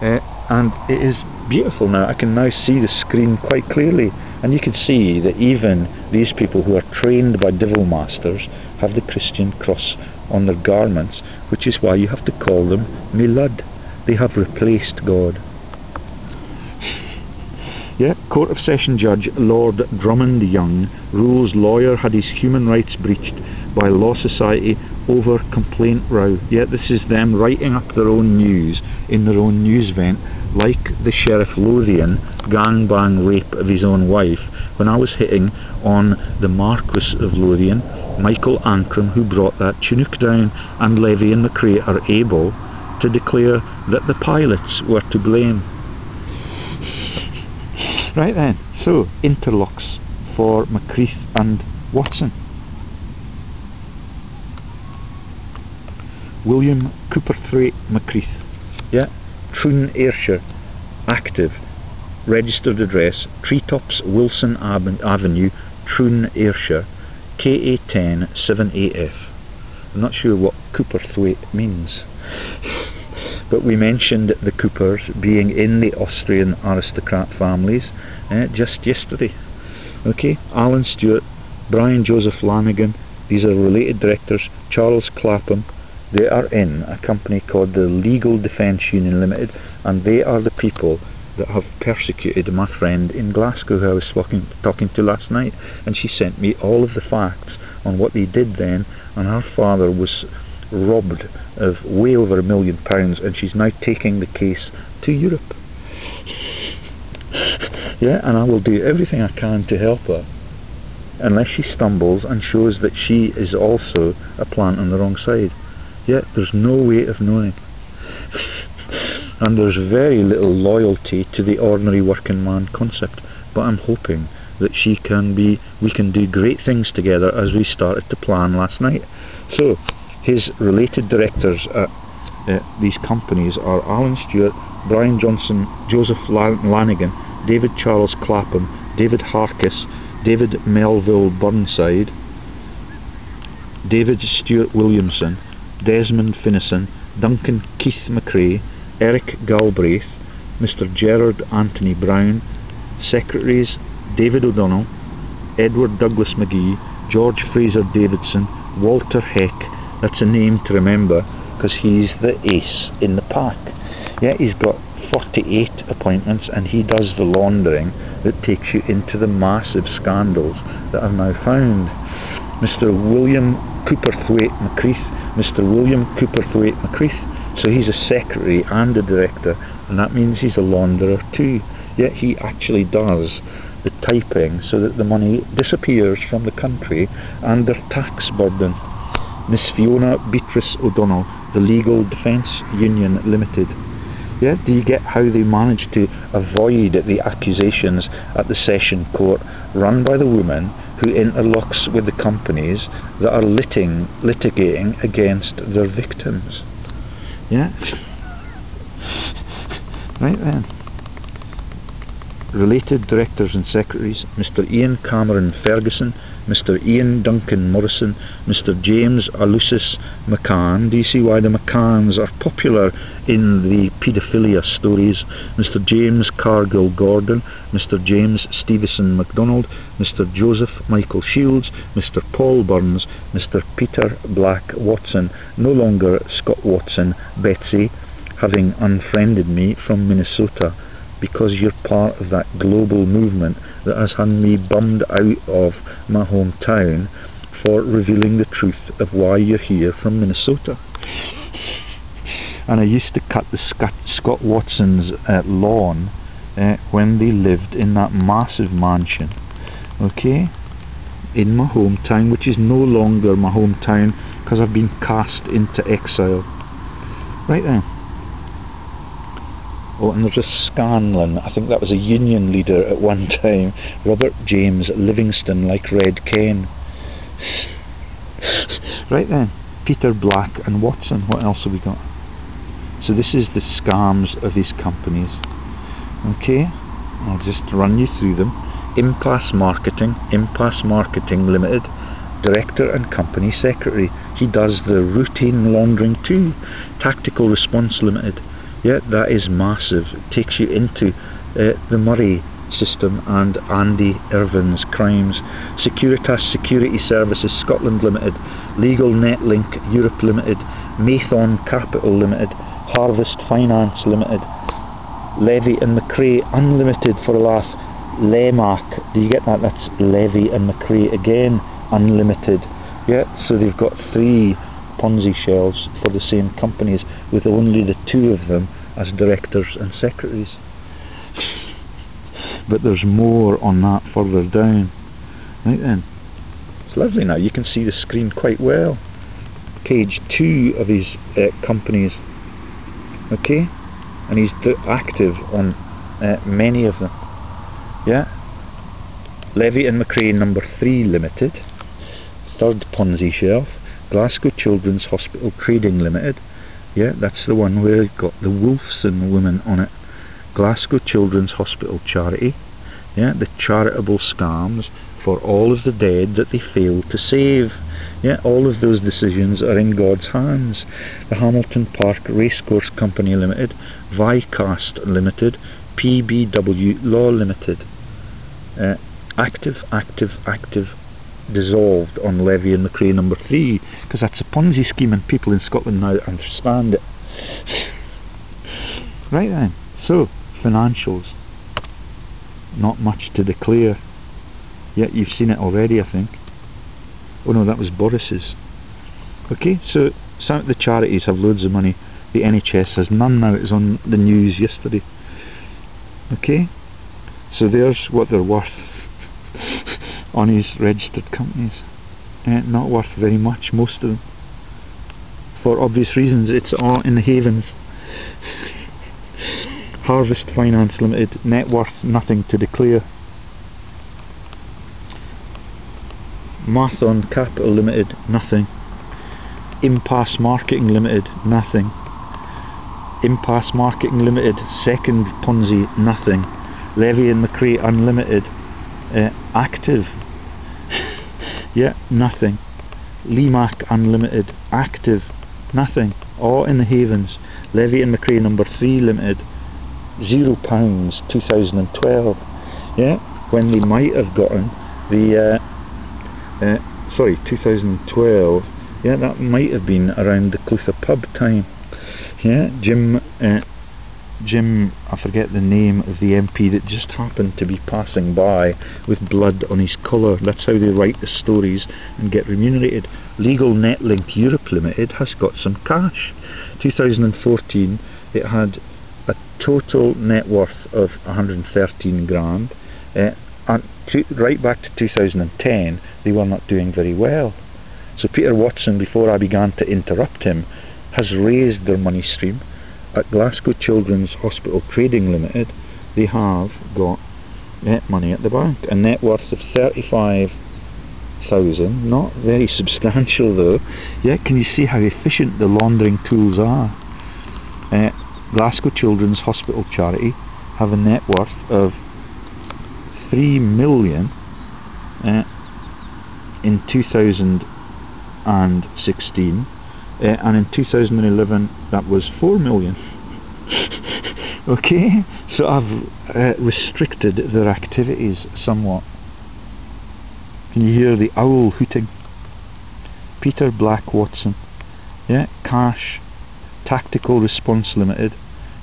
uh, and it is beautiful. Now I can now see the screen quite clearly and you can see that even these people who are trained by devil masters have the Christian cross on their garments which is why you have to call them Milud they have replaced God. (laughs) Yeah, Court of Session Judge Lord Drummond Young rules lawyer had his human rights breached by Law Society over complaint row. Yet this is them writing up their own news in their own news event, like the Sheriff Lothian gangbang rape of his own wife, when I was hitting on the Marquis of Lothian, Michael Ancram, who brought that Chinook down, and Levy and McRae are able to declare that the pilots were to blame. Right then, so interlocks for McCreath and Watson. William Cooperthwaite McCreath. Yeah, Troon, Ayrshire. Active. Registered address Treetops Wilson Avenue, Troon, Ayrshire. KA10 7AF. I'm not sure what Cooperthwaite means. (laughs) but we mentioned the Coopers being in the Austrian aristocrat families uh, just yesterday. Okay, Alan Stewart, Brian Joseph Lanigan, these are related directors, Charles Clapham, they are in a company called the Legal Defence Union Limited, and they are the people that have persecuted my friend in Glasgow who I was talking, talking to last night and she sent me all of the facts on what they did then and her father was robbed of way over a million pounds and she's now taking the case to Europe. yeah, and I will do everything I can to help her unless she stumbles and shows that she is also a plant on the wrong side. Yet there's no way of knowing. and there's very little loyalty to the ordinary working man concept. But I'm hoping that she can be, we can do great things together as we started to plan last night. So, his related directors at uh, these companies are Alan Stewart, Brian Johnson, Joseph Lanigan, David Charles Clapham, David Harkis, David Melville Burnside, David Stewart Williamson, Desmond Finnison, Duncan Keith McRae, Eric Galbraith, Mr Gerard Anthony Brown, Secretaries David O'Donnell, Edward Douglas McGee, George Fraser Davidson, Walter Heck, that's a name to remember because he's the ace in the pack. Yeah, he's got 48 appointments and he does the laundering that takes you into the massive scandals that I've now found. Mr William Cooperthwaite McCreath, Mr William Cooperthwaite McCreath. So he's a secretary and a director, and that means he's a launderer too. Yet he actually does the typing so that the money disappears from the country under tax burden. Miss Fiona Beatrice O'Donnell, the Legal Defence Union Limited. Yeah, do you get how they managed to avoid the accusations at the session court run by the woman who interlocks with the companies that are litigating against their victims? Yeah? Right then related directors and secretaries Mr Ian Cameron Ferguson, Mr Ian Duncan Morrison, Mr James Aloysius McCann. Do you see why the McCanns are popular in the paedophilia stories? Mr James Cargill Gordon, Mr James Stevenson MacDonald, Mr Joseph Michael Shields, Mr Paul Burns, Mr Peter Black Watson, no longer Scott Watson, Betsy, having unfriended me from Minnesota because you're part of that global movement that has had me bummed out of my hometown for revealing the truth of why you're here from Minnesota. And I used to cut the Scott, Scott Watson's uh, lawn uh, when they lived in that massive mansion, okay, in my hometown, which is no longer my hometown because I've been cast into exile. Right then. Oh, and there's a Scanlon, I think that was a union leader at one time, Robert James Livingston, like Red Ken. right then, Peter Black and Watson, what else have we got? So this is the scams of these companies. Okay, I'll just run you through them. Impasse Marketing, Impasse Marketing Limited, Director and Company Secretary. He does the routine laundering too. Tactical Response Limited, yeah, that is massive. It takes you into uh, the Murray system and Andy Irvine's crimes. Securitas Security Services Scotland Limited, Legal Netlink Europe Limited, Mathon Capital Limited, Harvest Finance Limited, Levy and McRae Unlimited for a laugh, Lemac, do you get that? That's Levy and McRae again, Unlimited. Yeah, so they've got three Ponzi shells for the same companies with only the two of them as directors and secretaries. but there's more on that further down. Right then. It's lovely now, you can see the screen quite well. Page 2 of his uh, companies. Okay? And he's active on uh, many of them. Yeah? Levy and McRae number 3 limited. Third Ponzi shelf. Glasgow Children's Hospital Trading Limited. Yeah, that's the one where it got the Wolfson woman on it. Glasgow Children's Hospital Charity. yeah, the charitable scams for all of the dead that they failed to save. Yeah, all of those decisions are in God's hands. The Hamilton Park Racecourse Company Limited, Vicast Limited, PBW Law Limited. Uh, active, active, active, dissolved on Levy and McRae number three, because that's a Ponzi scheme and people in Scotland now understand it. (sighs) right then, so, financials. Not much to declare. Yet you've seen it already, I think. Oh no, that was Boris's. Okay, so some of the charities have loads of money. The NHS has none now. It was on the news yesterday. Okay, so there's what they're worth on his registered companies. Uh, not worth very much, most of them. For obvious reasons, it's all in the havens. (laughs) Harvest Finance Limited, net worth nothing to declare. Mathon Capital Limited, nothing. Impasse Marketing Limited, nothing. Impasse Marketing Limited, second Ponzi, nothing. Levy and McRae Unlimited, uh, active. yeah, nothing. Lemac Unlimited, active, nothing. All in the havens. Levy and McRae number three limited, zero pounds, 2012. Yeah, when they might have gotten the uh, uh, sorry 2012 yeah that might have been around the Clutha pub time yeah Jim uh, Jim I forget the name of the MP that just happened to be passing by with blood on his collar that's how they write the stories and get remunerated Legal Netlink Europe Limited has got some cash 2014 it had a total net worth of 113 grand uh, and right back to 2010 they were not doing very well. So Peter Watson, before I began to interrupt him, has raised their money stream. At Glasgow Children's Hospital Trading Limited, they have got net money at the bank, a net worth of 35,000, not very substantial though. Yet can you see how efficient the laundering tools are? Uh, Glasgow Children's Hospital Charity have a net worth of 3 million uh, in 2016 uh, and in 2011 that was 4 million. (laughs) Okay? So I've uh, restricted their activities somewhat. Can you hear the owl hooting? Peter Black Watson. Yeah cash tactical response limited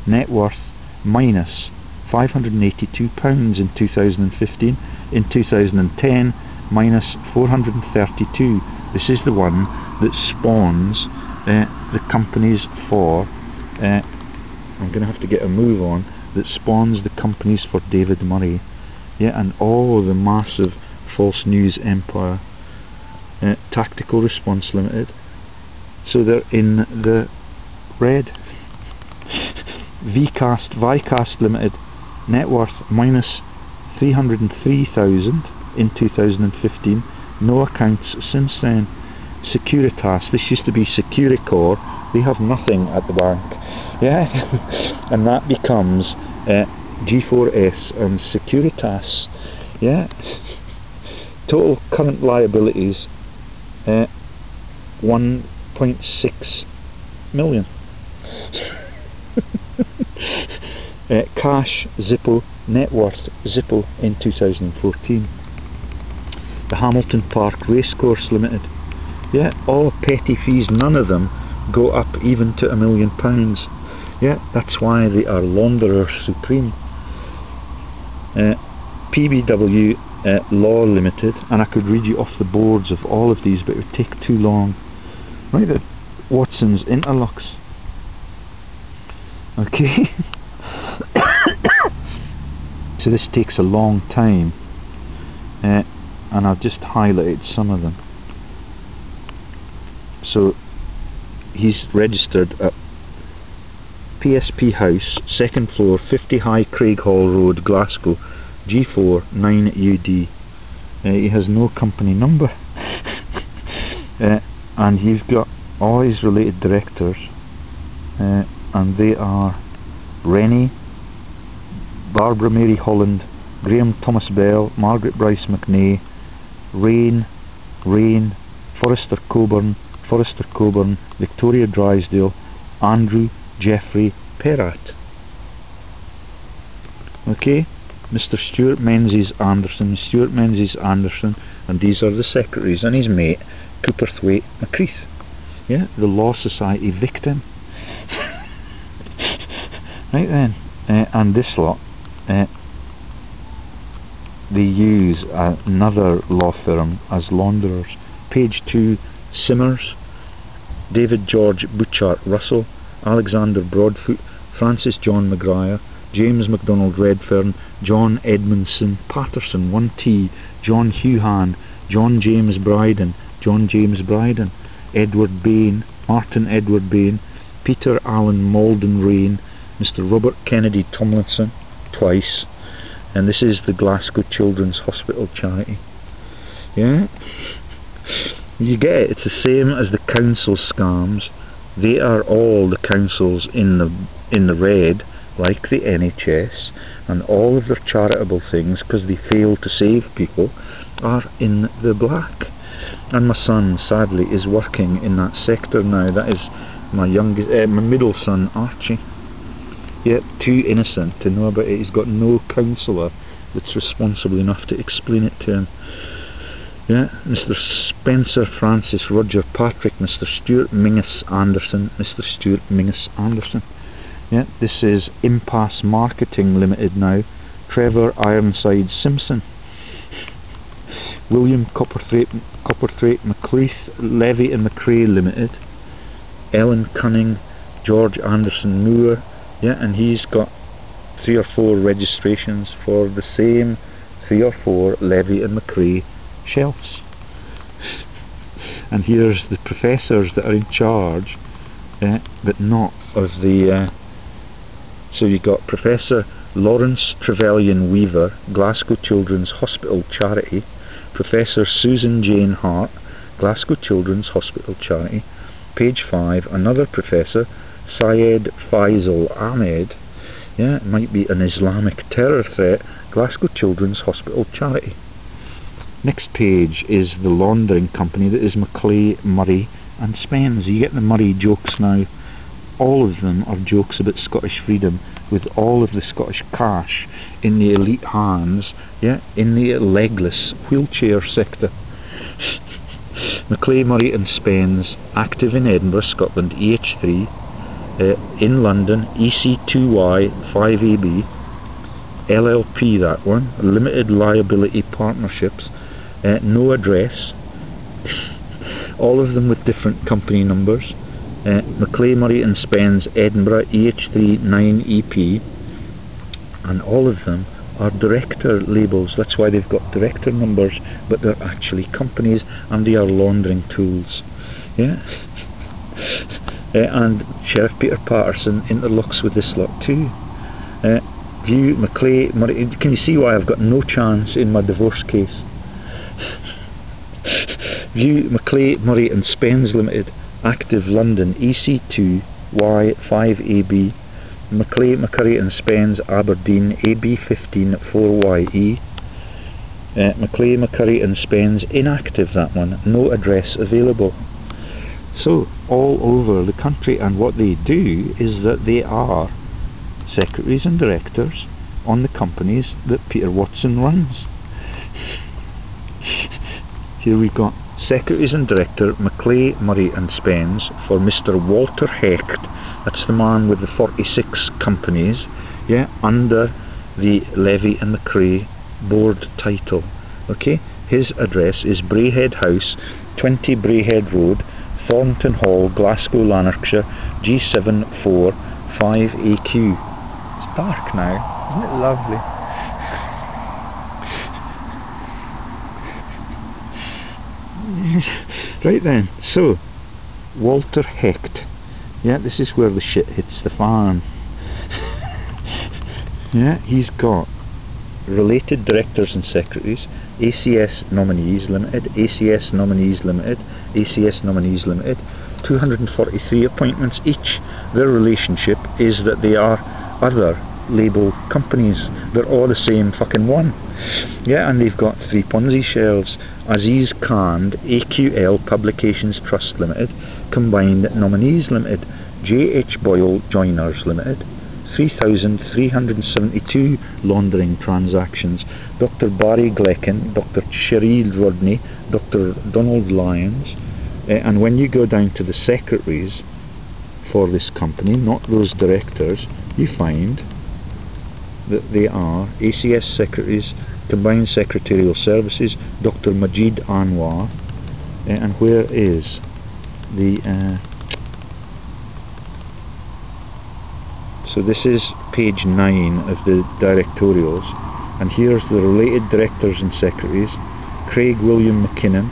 net worth minus £582 in 2015 in 2010 minus 432 this is the one that spawns uh, the companies for uh, I'm going to have to get a move on that spawns the companies for David Murray. Yeah and all the massive false news empire. Uh, tactical response limited. So they're in the red. (laughs) Vcast Vicast limited. Net worth minus 303,000 in 2015 no accounts since then Securitas this used to be Securicor they have nothing at the bank. Yeah. (laughs) And that becomes uh, G4S and Securitas yeah. Total current liabilities uh, 1.6 million. (laughs) Uh, cash Zippo net worth Zippo in 2014 the Hamilton Park Racecourse Limited yeah all petty fees none of them go up even to a million pounds. Yeah that's why they are launderers supreme. Uh, PBW uh, Law Limited and I could read you off the boards of all of these but it would take too long. Right the Watson's Interlocks. Okay. (coughs) So this takes a long time uh, and I've just highlighted some of them so he's registered at PSP House second floor 50 High Craighall Road Glasgow G4 9UD uh, he has no company number. (laughs) Uh, and he's got all his related directors uh, and they are Rennie Barbara Mary Holland, Graham Thomas Bell, Margaret Bryce McNay, Rain, Rain, Forrester Coburn, Forrester Coburn, Victoria Drysdale, Andrew Jeffrey Perat. Okay, Mr. Stuart Menzies Anderson, Stuart Menzies Anderson, and these are the secretaries and his mate, Cooperthwaite McCreath. Yeah, the Law Society victim. (laughs) right then, uh, and this lot, uh, they use another law firm as launderers. Page 2, Simmers, David George Butchart Russell, Alexander Broadfoot, Francis John McGrath, James MacDonald Redfern, John Edmondson Patterson, 1T, John Huhan, John James Bryden, John James Bryden, Edward Bain, Martin Edward Bain, Peter Allen Malden Rain, Mr. Robert Kennedy Tomlinson, twice, and this is the Glasgow Children's Hospital charity. Yeah? You get it, it's the same as the council scams. They are all the councils in the in the red, like the NHS, and all of their charitable things, because they fail to save people, are in the black. And my son, sadly, is working in that sector now. That is my youngest, uh, my middle son, Archie. Yet too innocent to know about it. He's got no counsellor that's responsible enough to explain it to him. Yeah, Mr. Spencer Francis Roger Patrick, Mr. Stuart Menzies Anderson, Mr. Stuart Menzies Anderson. Yeah, this is Impasse Marketing Limited now. Trevor Ironside Simpson. William Copperthwaite, Copperthwaite McLeith Levy and McRae Limited. Ellen Cunning, George Anderson Moore, yeah, and he's got three or four registrations for the same three or four Levy and McRae shelves. and here's the professors that are in charge, uh, but not of the. Uh, so you've got Professor Lawrence Trevelyan Weaver, Glasgow Children's Hospital Charity, Professor Susan Jane Hart, Glasgow Children's Hospital Charity, page 5, another professor, Syed Faisal Ahmed, yeah, it might be an Islamic terror threat, Glasgow Children's Hospital Charity. Next page is the laundering company that is Maclay, Murray and Spens. You get the Murray jokes now. All of them are jokes about Scottish freedom with all of the Scottish cash in the elite hands, yeah, in the legless wheelchair sector. (laughs) Maclay, Murray and Spens, active in Edinburgh, Scotland, EH3, uh, in London, EC2Y 5AB, LLP that one, Limited Liability Partnerships, uh, no address, all of them with different company numbers, uh, Murray and Spens Edinburgh EH3 9EP, and all of them are director labels, that's why they've got director numbers, but they're actually companies and they are laundering tools. Yeah? (laughs) Uh, and Sheriff Peter Patterson interlocks with this lot too. Uh, View, Maclay, Murray, can you see why I've got no chance in my divorce case? View, Maclay, Murray and Spens Limited, Active London, EC2, Y5AB, Maclay, McCurry and Spens, Aberdeen, AB15, 4YE, uh, Maclay, McCurry and Spens, inactive that one, no address available. So, all over the country, and what they do is that they are secretaries and directors on the companies that Peter Watson runs. Here we've got secretaries and director Maclay, Murray and Spens for Mr. Walter Hecht. That's the man with the 46 companies, yeah, under the Levy and McRae board title. Okay, his address is Braehead House, 20 Braehead Road, Thornton Hall, Glasgow, Lanarkshire, G7 4 5AQ. It's dark now, isn't it lovely? (laughs) right then, so Walter Hecht. Yeah, this is where the shit hits the fan. (laughs) yeah, he's got related directors and secretaries, ACS Nominees Limited, ACS Nominees Limited, ACS Nominees Limited, 243 appointments each. Their relationship is that they are other label companies. They're all the same fucking one. Yeah, and they've got three Ponzi shares. Aziz Khan, AQL Publications Trust Limited, Combined Nominees Limited, J.H. Boyle Joiners Limited, 3,372 laundering transactions. Dr. Barry Glecken, Dr. Cheryl Rodney, Dr. Donald Lyons, uh, and when you go down to the secretaries for this company, not those directors, you find that they are ACS Secretaries, Combined Secretarial Services, Dr. Majid Anwar, uh, and where is the uh, so this is page 9 of the directorials and here's the related directors and secretaries Craig William McKinnon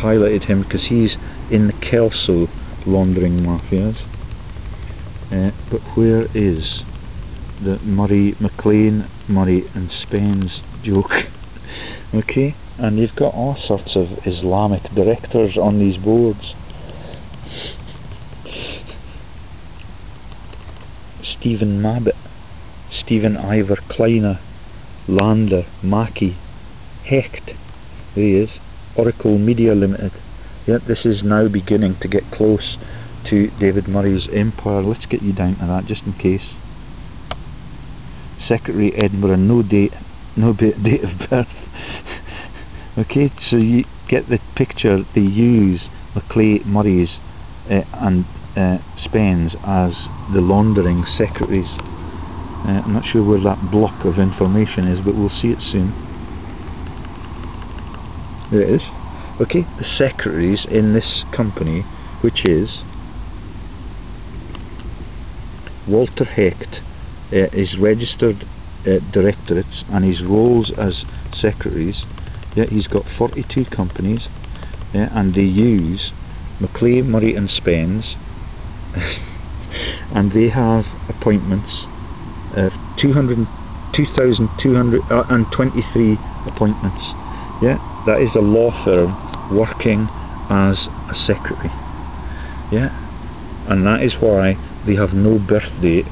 highlighted him because he's in the Kelso laundering mafias uh, but where is the Murray McLean, Murray and Spens joke (laughs) okay and you've got all sorts of Islamic directors on these boards Stephen Mabbitt, Stephen Ivor Kleiner, Lander, Mackey, Hecht, there he is, Oracle Media Limited. Yet this is now beginning to get close to David Murray's empire. Let's get you down to that just in case. Secretary Edinburgh, no date, no (laughs) date of birth. okay, so you get the picture. They use Maclay Murray's uh, and uh, Spens as the laundering secretaries. Uh, I'm not sure where that block of information is, but we'll see it soon. There it is. Okay, the secretaries in this company, which is Walter Hecht, uh, is registered uh, directorates and his roles as secretaries. Yeah, he's got 42 companies, yeah, and they use Maclay, Murray and Spens (laughs) and they have appointments of 2,223 uh, appointments. Yeah, that is a law firm working as a secretary. Yeah, and that is why they have no birth date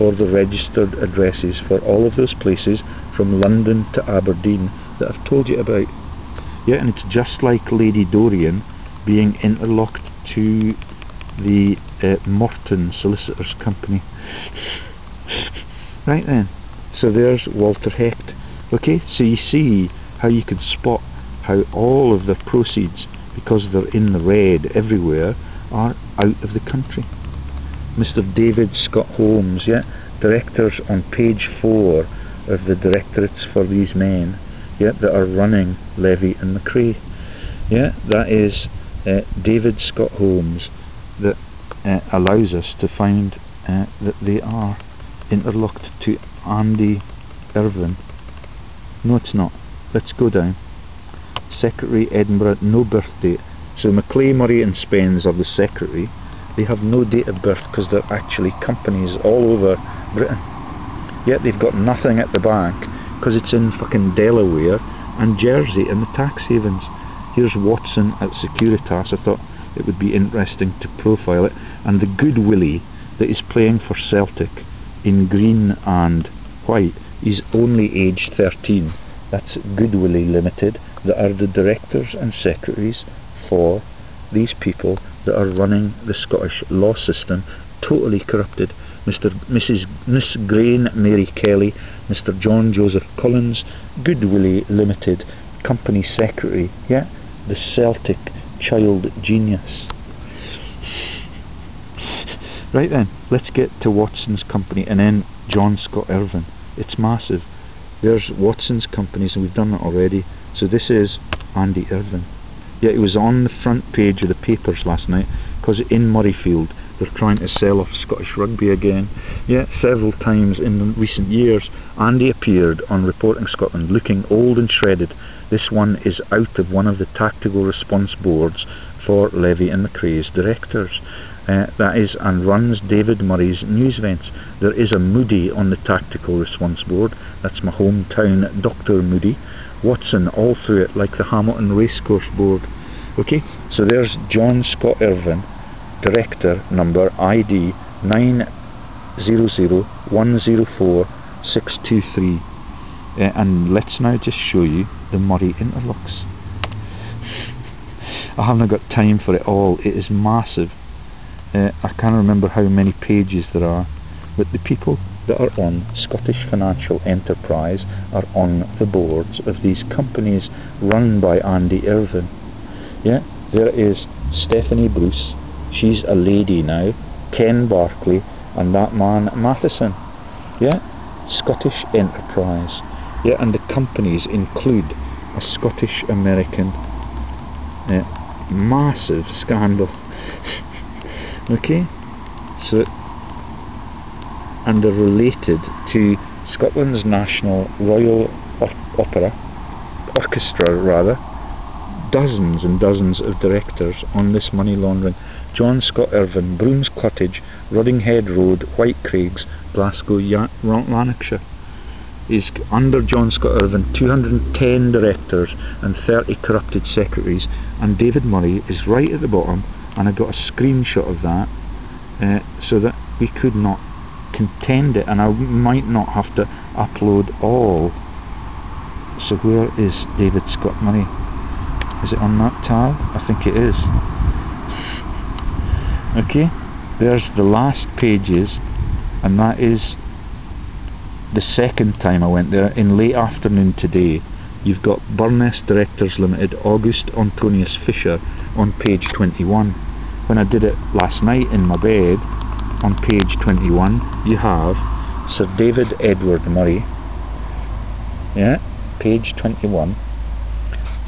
for the registered addresses for all of those places from London to Aberdeen that I've told you about. Yeah, and it's just like Lady Dorian being interlocked to the uh, Morton Solicitors Company. (laughs) right then, so there's Walter Hecht. Okay, so you see how you can spot how all of the proceeds, because they're in the red everywhere, are out of the country. Mr. David Scott Holmes, yeah, directors on page four of the directorates for these men, yeah, that are running Levy and McRae. Yeah, that is uh, David Scott Holmes, that uh, allows us to find uh, that they are interlocked to Andy Irvine. No, it's not. Let's go down. Secretary Edinburgh, no birth date. So Maclay, Murray and Spens are the secretary. They have no date of birth because they're actually companies all over Britain. Yet they've got nothing at the bank because it's in fucking Delaware and Jersey and the tax havens. Here's Watson at Securitas. I thought it would be interesting to profile it and the good Willie that is playing for Celtic in green and white is only aged 13 that's Good Willie Limited that are the directors and secretaries for these people that are running the Scottish law system totally corrupted Mr. Mrs. Miss Grain Mary Kelly Mr. John Joseph Collins Good Willie Limited company secretary yeah the Celtic child genius. Right then, let's get to Watson's company and then John Scott Irvine. It's massive. There's Watson's companies and we've done that already. So this is Andy Irvine. Yeah, it was on the front page of the papers last night because in Murrayfield they're trying to sell off Scottish rugby again. Yeah, several times in recent years Andy appeared on Reporting Scotland looking old and shredded this one is out of one of the tactical response boards for Levy and McRae's directors. Uh, that is, and runs David Murray's news events. There is a Moody on the tactical response board. That's my hometown Dr. Moody. Watson all through it, like the Hamilton Racecourse board. Okay, so there's John Scott Irvine, director number ID 900104623. uh, and let's now just show you the Moray interlocks I haven't got time for it all it is massive uh, I can't remember how many pages there are but the people that are on Scottish Financial Enterprise are on the boards of these companies run by Andy Irvine yeah there is Stephanie Bruce. She's a lady now Ken Barclay and that man Matheson. Yeah Scottish Enterprise. Yeah and the companies include a Scottish American uh, massive scandal. (laughs) Okay so and are related to Scotland's National Royal Opera Orchestra rather dozens and dozens of directors on this money laundering. John Scott Irvine, Broom's Cottage, Rudinghead Road, Whitecraigs, Glasgow, Lanarkshire. Is under John Scott Irvine 210 directors and 30 corrupted secretaries. And David Murray is right at the bottom and I got a screenshot of that uh, so that we could not contend it and I might not have to upload all. So where is David Scott Murray is it on that tab? I think it is. Okay there's the last pages and that is the second time I went there in late afternoon today. You've got Burness Directors Limited August Antonius Fisher on page 21 when I did it last night in my bed on page 21 you have Sir David Edward Murray. Yeah page 21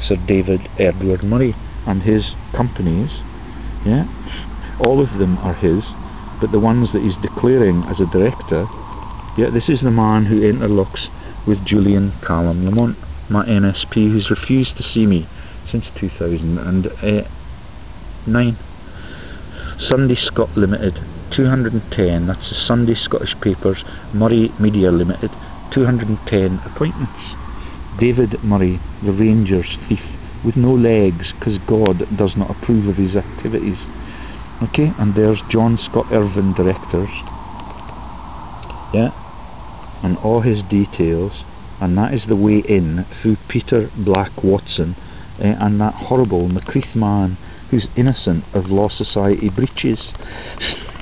Sir David Edward Murray. And his companies yeah all of them are his but the ones that he's declaring as a director yeah, this is the man who interlocks with Julian Callum Lamont, my MSP, who's refused to see me since 2009. Eh, Sunday Scot Limited, 210, that's the Sunday Scottish Papers, Murray Media Limited, 210 appointments. David Murray, the Rangers thief, with no legs, because God does not approve of his activities. Okay, and there's John Scott Irvine, directors. Yeah, and all his details and that is the way in through Peter Black Watson uh, and that horrible McCreath man who's innocent of law society breaches (laughs)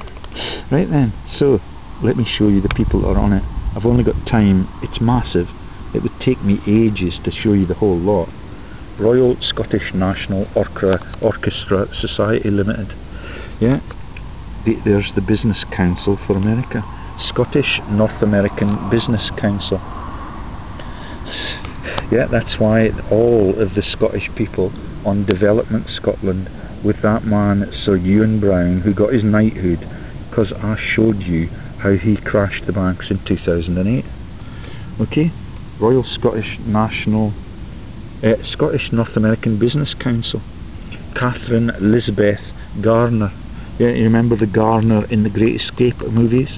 right then so let me show you the people that are on it. I've only got time. It's massive. It would take me ages to show you the whole lot. Royal Scottish National Orchestra, Orchestra Society Limited. Yeah the, there's the Business Council for America. Scottish North American Business Council. Yeah, that's why all of the Scottish people on Development Scotland with that man Sir Ewan Brown who got his knighthood because I showed you how he crashed the banks in 2008. Okay, Royal Scottish National uh, Scottish North American Business Council. Catherine Elizabeth Garner. Yeah, you remember the Garner in the Great Escape movies?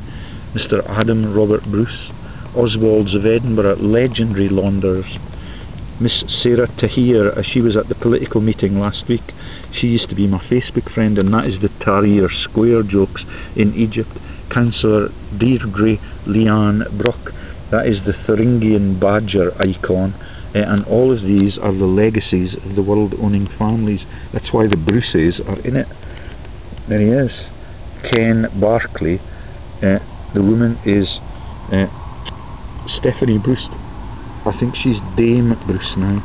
Mr Adam Robert Bruce, Oswalds of Edinburgh, legendary launders, Miss Sarah Tahir, as she was at the political meeting last week, she used to be my Facebook friend, and that is the Tahrir Square jokes in Egypt. Councillor Deirdre Leanne Brock, that is the Thuringian badger icon, uh, and all of these are the legacies of the world owning families. That's why the Bruces are in it. There he is. Ken Barclay. Uh, the woman is uh, Stephanie Bruce I think she's Dame Bruce now.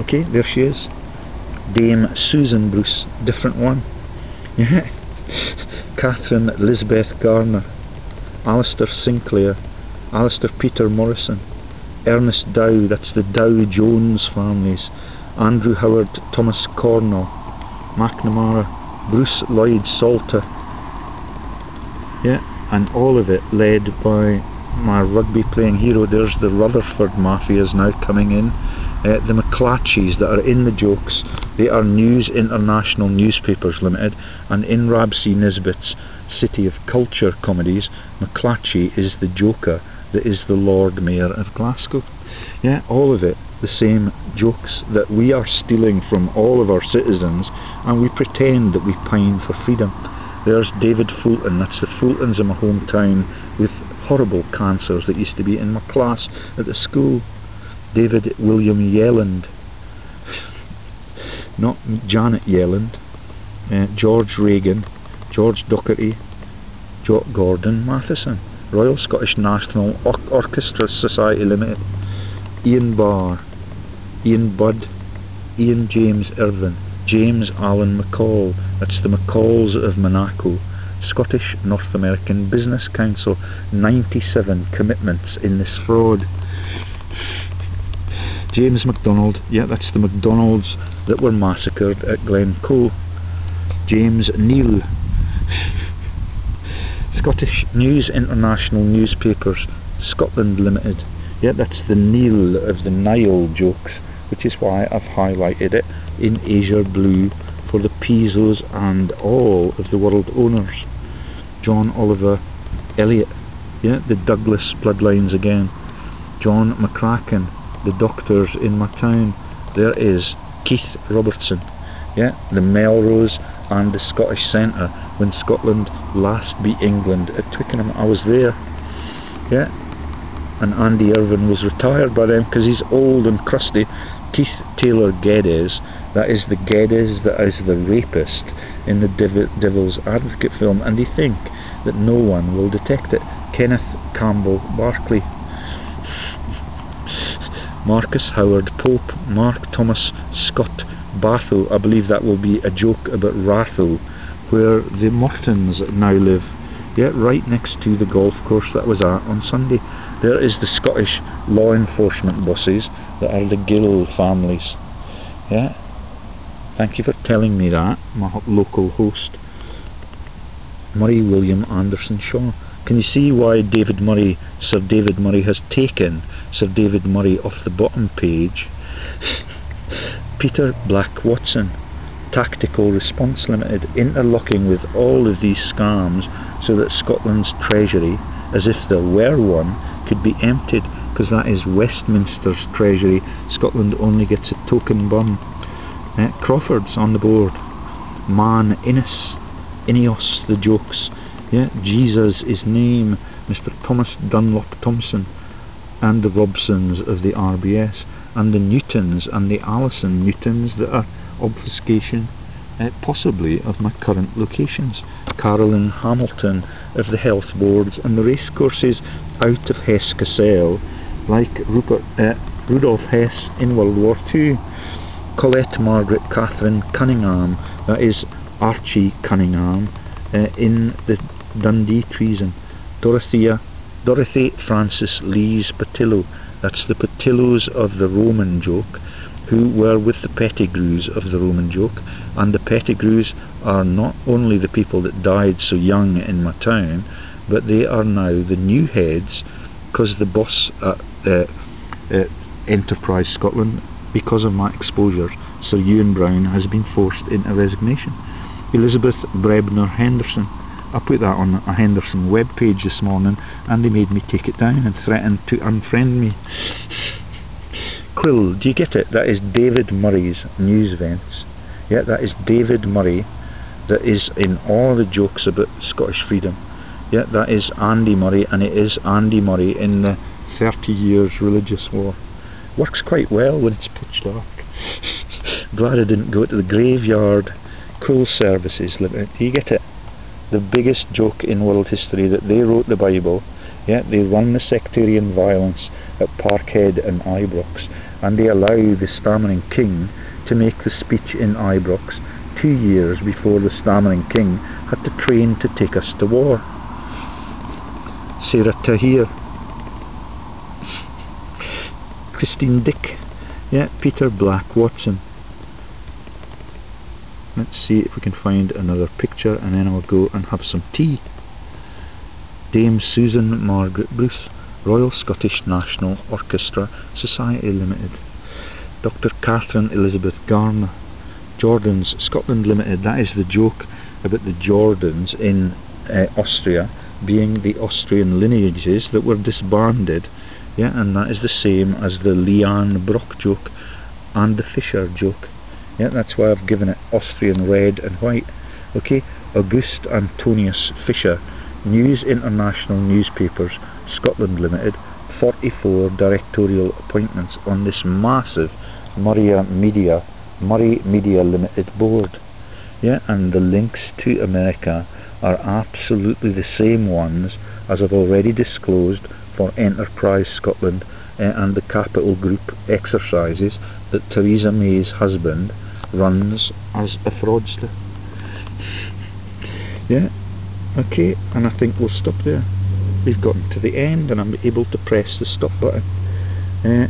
Okay there she is. Dame Susan Bruce different one. Yeah. (laughs) Catherine Elizabeth Garner Alistair Sinclair Alistair Peter Morrison Ernest Dow that's the Dow Jones families Andrew Howard Thomas Cornell McNamara Bruce Lloyd Salter. Yeah and all of it led by my rugby playing hero there's the Rutherford mafias now coming in uh, the McClatchies that are in the jokes they are News International Newspapers Limited and in Rab C. Nesbitt's City of Culture comedies McClatchy is the joker that is the Lord Mayor of Glasgow yeah all of it the same jokes that we are stealing from all of our citizens and we pretend that we pine for freedom There's David Fulton, that's the Fultons in my hometown with horrible cancers that used to be in my class at the school. David William Yelland, (laughs) not Janet Yelland, uh, George Reagan, George Docherty, Jock Gordon Matheson, Royal Scottish National Or Orchestra Society Limited, Ian Barr, Ian Budd, Ian James Irvin, James Allen McCall, that's the McCalls of Monaco, Scottish North American Business Council, 97 commitments in this fraud. James MacDonald, yeah, that's the MacDonalds that were massacred at Glencoe. James Neal, Scottish News International Newspapers, Scotland Limited. Yeah, that's the Neil of the Nile jokes, which is why I've highlighted it in azure blue for the Pizos and all of the world owners. John Oliver Elliott, yeah, the Douglas bloodlines again. John McCracken, the doctors in my town. There is Keith Robertson, yeah, the Melrose and the Scottish Centre when Scotland last beat England at Twickenham. I was there, yeah, and Andy Irvine was retired by then because he's old and crusty. Keith Taylor Geddes, that is the Geddes that is the rapist in the Devil's Advocate film, and they think that no one will detect it. Kenneth Campbell Barclay. Marcus Howard Pope, Mark Thomas Scott Barthow, I believe that will be a joke about Ratho, where the Mortons now live. Yeah, right next to the golf course that was at on Sunday. There is the Scottish law enforcement buses that are the Gill families. Yeah, thank you for telling me that, my local host. Murray William Anderson Shaw. Can you see why David Murray, Sir David Murray has taken Sir David Murray off the bottom page? (laughs) Peter Black Watson, Tactical Response Limited, interlocking with all of these scams so that Scotland's treasury, as if there were one, could be emptied, because that is Westminster's treasury. Scotland only gets a token bum. Uh, Crawford's on the board. Man Innes, Ineos, the jokes. Yeah, Jesus is name, Mr. Thomas Dunlop Thompson, and the Robsons of the RBS and the Newtons and the Allison Newtons that are obfuscation uh, possibly of my current locations. Carolyn Hamilton of the health boards and the racecourses out of Hesse Cassel like Rupert, uh, Rudolf Hess in World War II. Colette Margaret Catherine Cunningham, that is Archie Cunningham, uh, in the Dundee treason. Dorothea, Dorothy Frances Lees Patillo, that's the Patillos of the Roman joke, who were with the Pettigrews of the Roman joke, and the Pettigrews are not only the people that died so young in my town, but they are now the new heads, because the boss at uh, uh, Enterprise Scotland, because of my exposure, Sir Ewan Brown has been forced into resignation. Elizabeth Brebner Henderson, I put that on a Henderson web page this morning and they made me take it down and threatened to unfriend me. Quill, do you get it? That is David Murray's news events. Yeah, that is David Murray that is in all the jokes about Scottish freedom. Yeah, that is Andy Murray and it is Andy Murray in the 30 years religious war. Works quite well when it's pitch dark. (laughs) Glad I didn't go to the graveyard. Cool services. Do you get it? the biggest joke in world history that they wrote the Bible, yet they run the sectarian violence at Parkhead and Ibrox, and they allow the stammering king to make the speech in Ibrox two years before the stammering king had to train to take us to war. Sarah Tahir, Christine Dick, yeah, Peter Black Watson, Let's see if we can find another picture and then I'll go and have some tea. Dame Susan Margaret Bruce, Royal Scottish National Orchestra Society Limited. Dr. Catherine Elizabeth Garner, Jordans Scotland Limited. That is the joke about the Jordans in uh, Austria being the Austrian lineages that were disbanded. Yeah, and that is the same as the Leanne Brock joke and the Fisher joke. Yeah, that's why I've given it Austrian red and white. Okay, August Antonius Fisher, News International Newspapers, Scotland Limited, 44 directorial appointments on this massive Murray Media, Murray Media Limited board. Yeah, and the links to America are absolutely the same ones as I've already disclosed for Enterprise Scotland uh, and the Capital Group exercises that Theresa May's husband runs as a fraudster. (laughs) yeah, okay, and I think we'll stop there. We've gotten to the end and I'm able to press the stop button. Uh,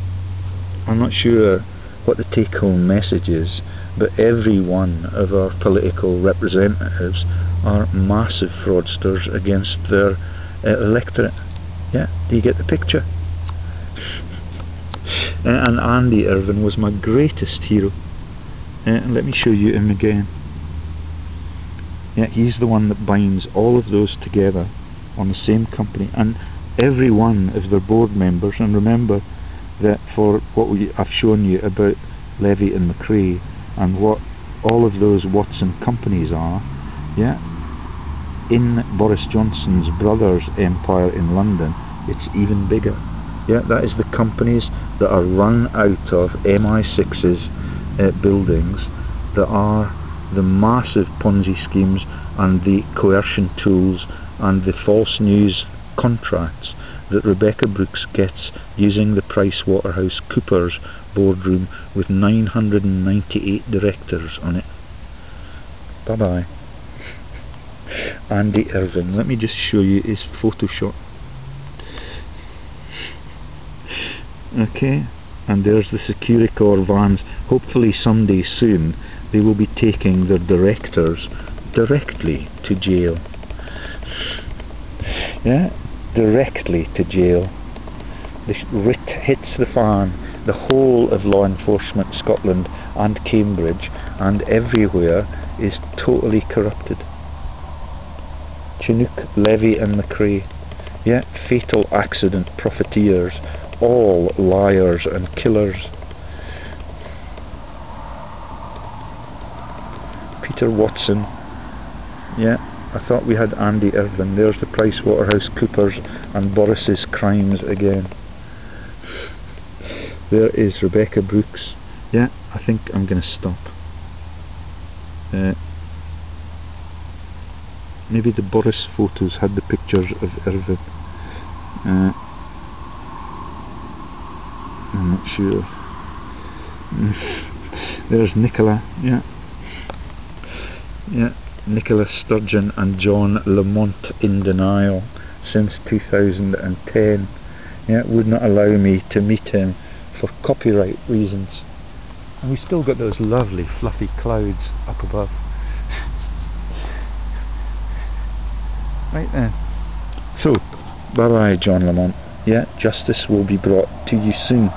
I'm not sure what the take home message is, but every one of our political representatives are massive fraudsters against their uh, electorate. Yeah, do you get the picture? uh, and Andy Irvine was my greatest hero. Uh, let me show you him again. Yeah, he's the one that binds all of those together on the same company and every one of their board members and remember that for what we, I've shown you about Levy and McRae and what all of those Watson companies are yeah in Boris Johnson's brother's empire in London it's even bigger. Yeah that is the companies that are run out of MI6's uh, buildings that are the massive Ponzi schemes and the coercion tools and the false news contracts that Rebekah Brooks gets using the Price Waterhouse Coopers boardroom with 998 directors on it. Bye bye. Andy Irvine. Let me just show you his Photoshop. Okay, and there's the Securicor vans. Hopefully someday soon they will be taking their directors directly to jail. Yeah, directly to jail. The writ hits the fan. The whole of law enforcement Scotland and Cambridge and everywhere is totally corrupted. Chinook, Levy and McRae. Yeah, fatal accident profiteers, all liars and killers. Peter Watson. Yeah, I thought we had Andy Irvine. There's the Price Waterhouse Coopers and Boris's crimes again. There is Rebekah Brooks. Yeah, I think I'm going to stop. Uh, maybe the Boris photos had the pictures of Irvine. Uh, I'm not sure. (laughs) There's Nicola, yeah. Yeah, Nicola Sturgeon and John Lamont in denial since 2010. Yeah, would not allow me to meet him for copyright reasons. And we still got those lovely fluffy clouds up above. (laughs) right then. So, bye bye John Lamont. Yeah, justice will be brought to you soon.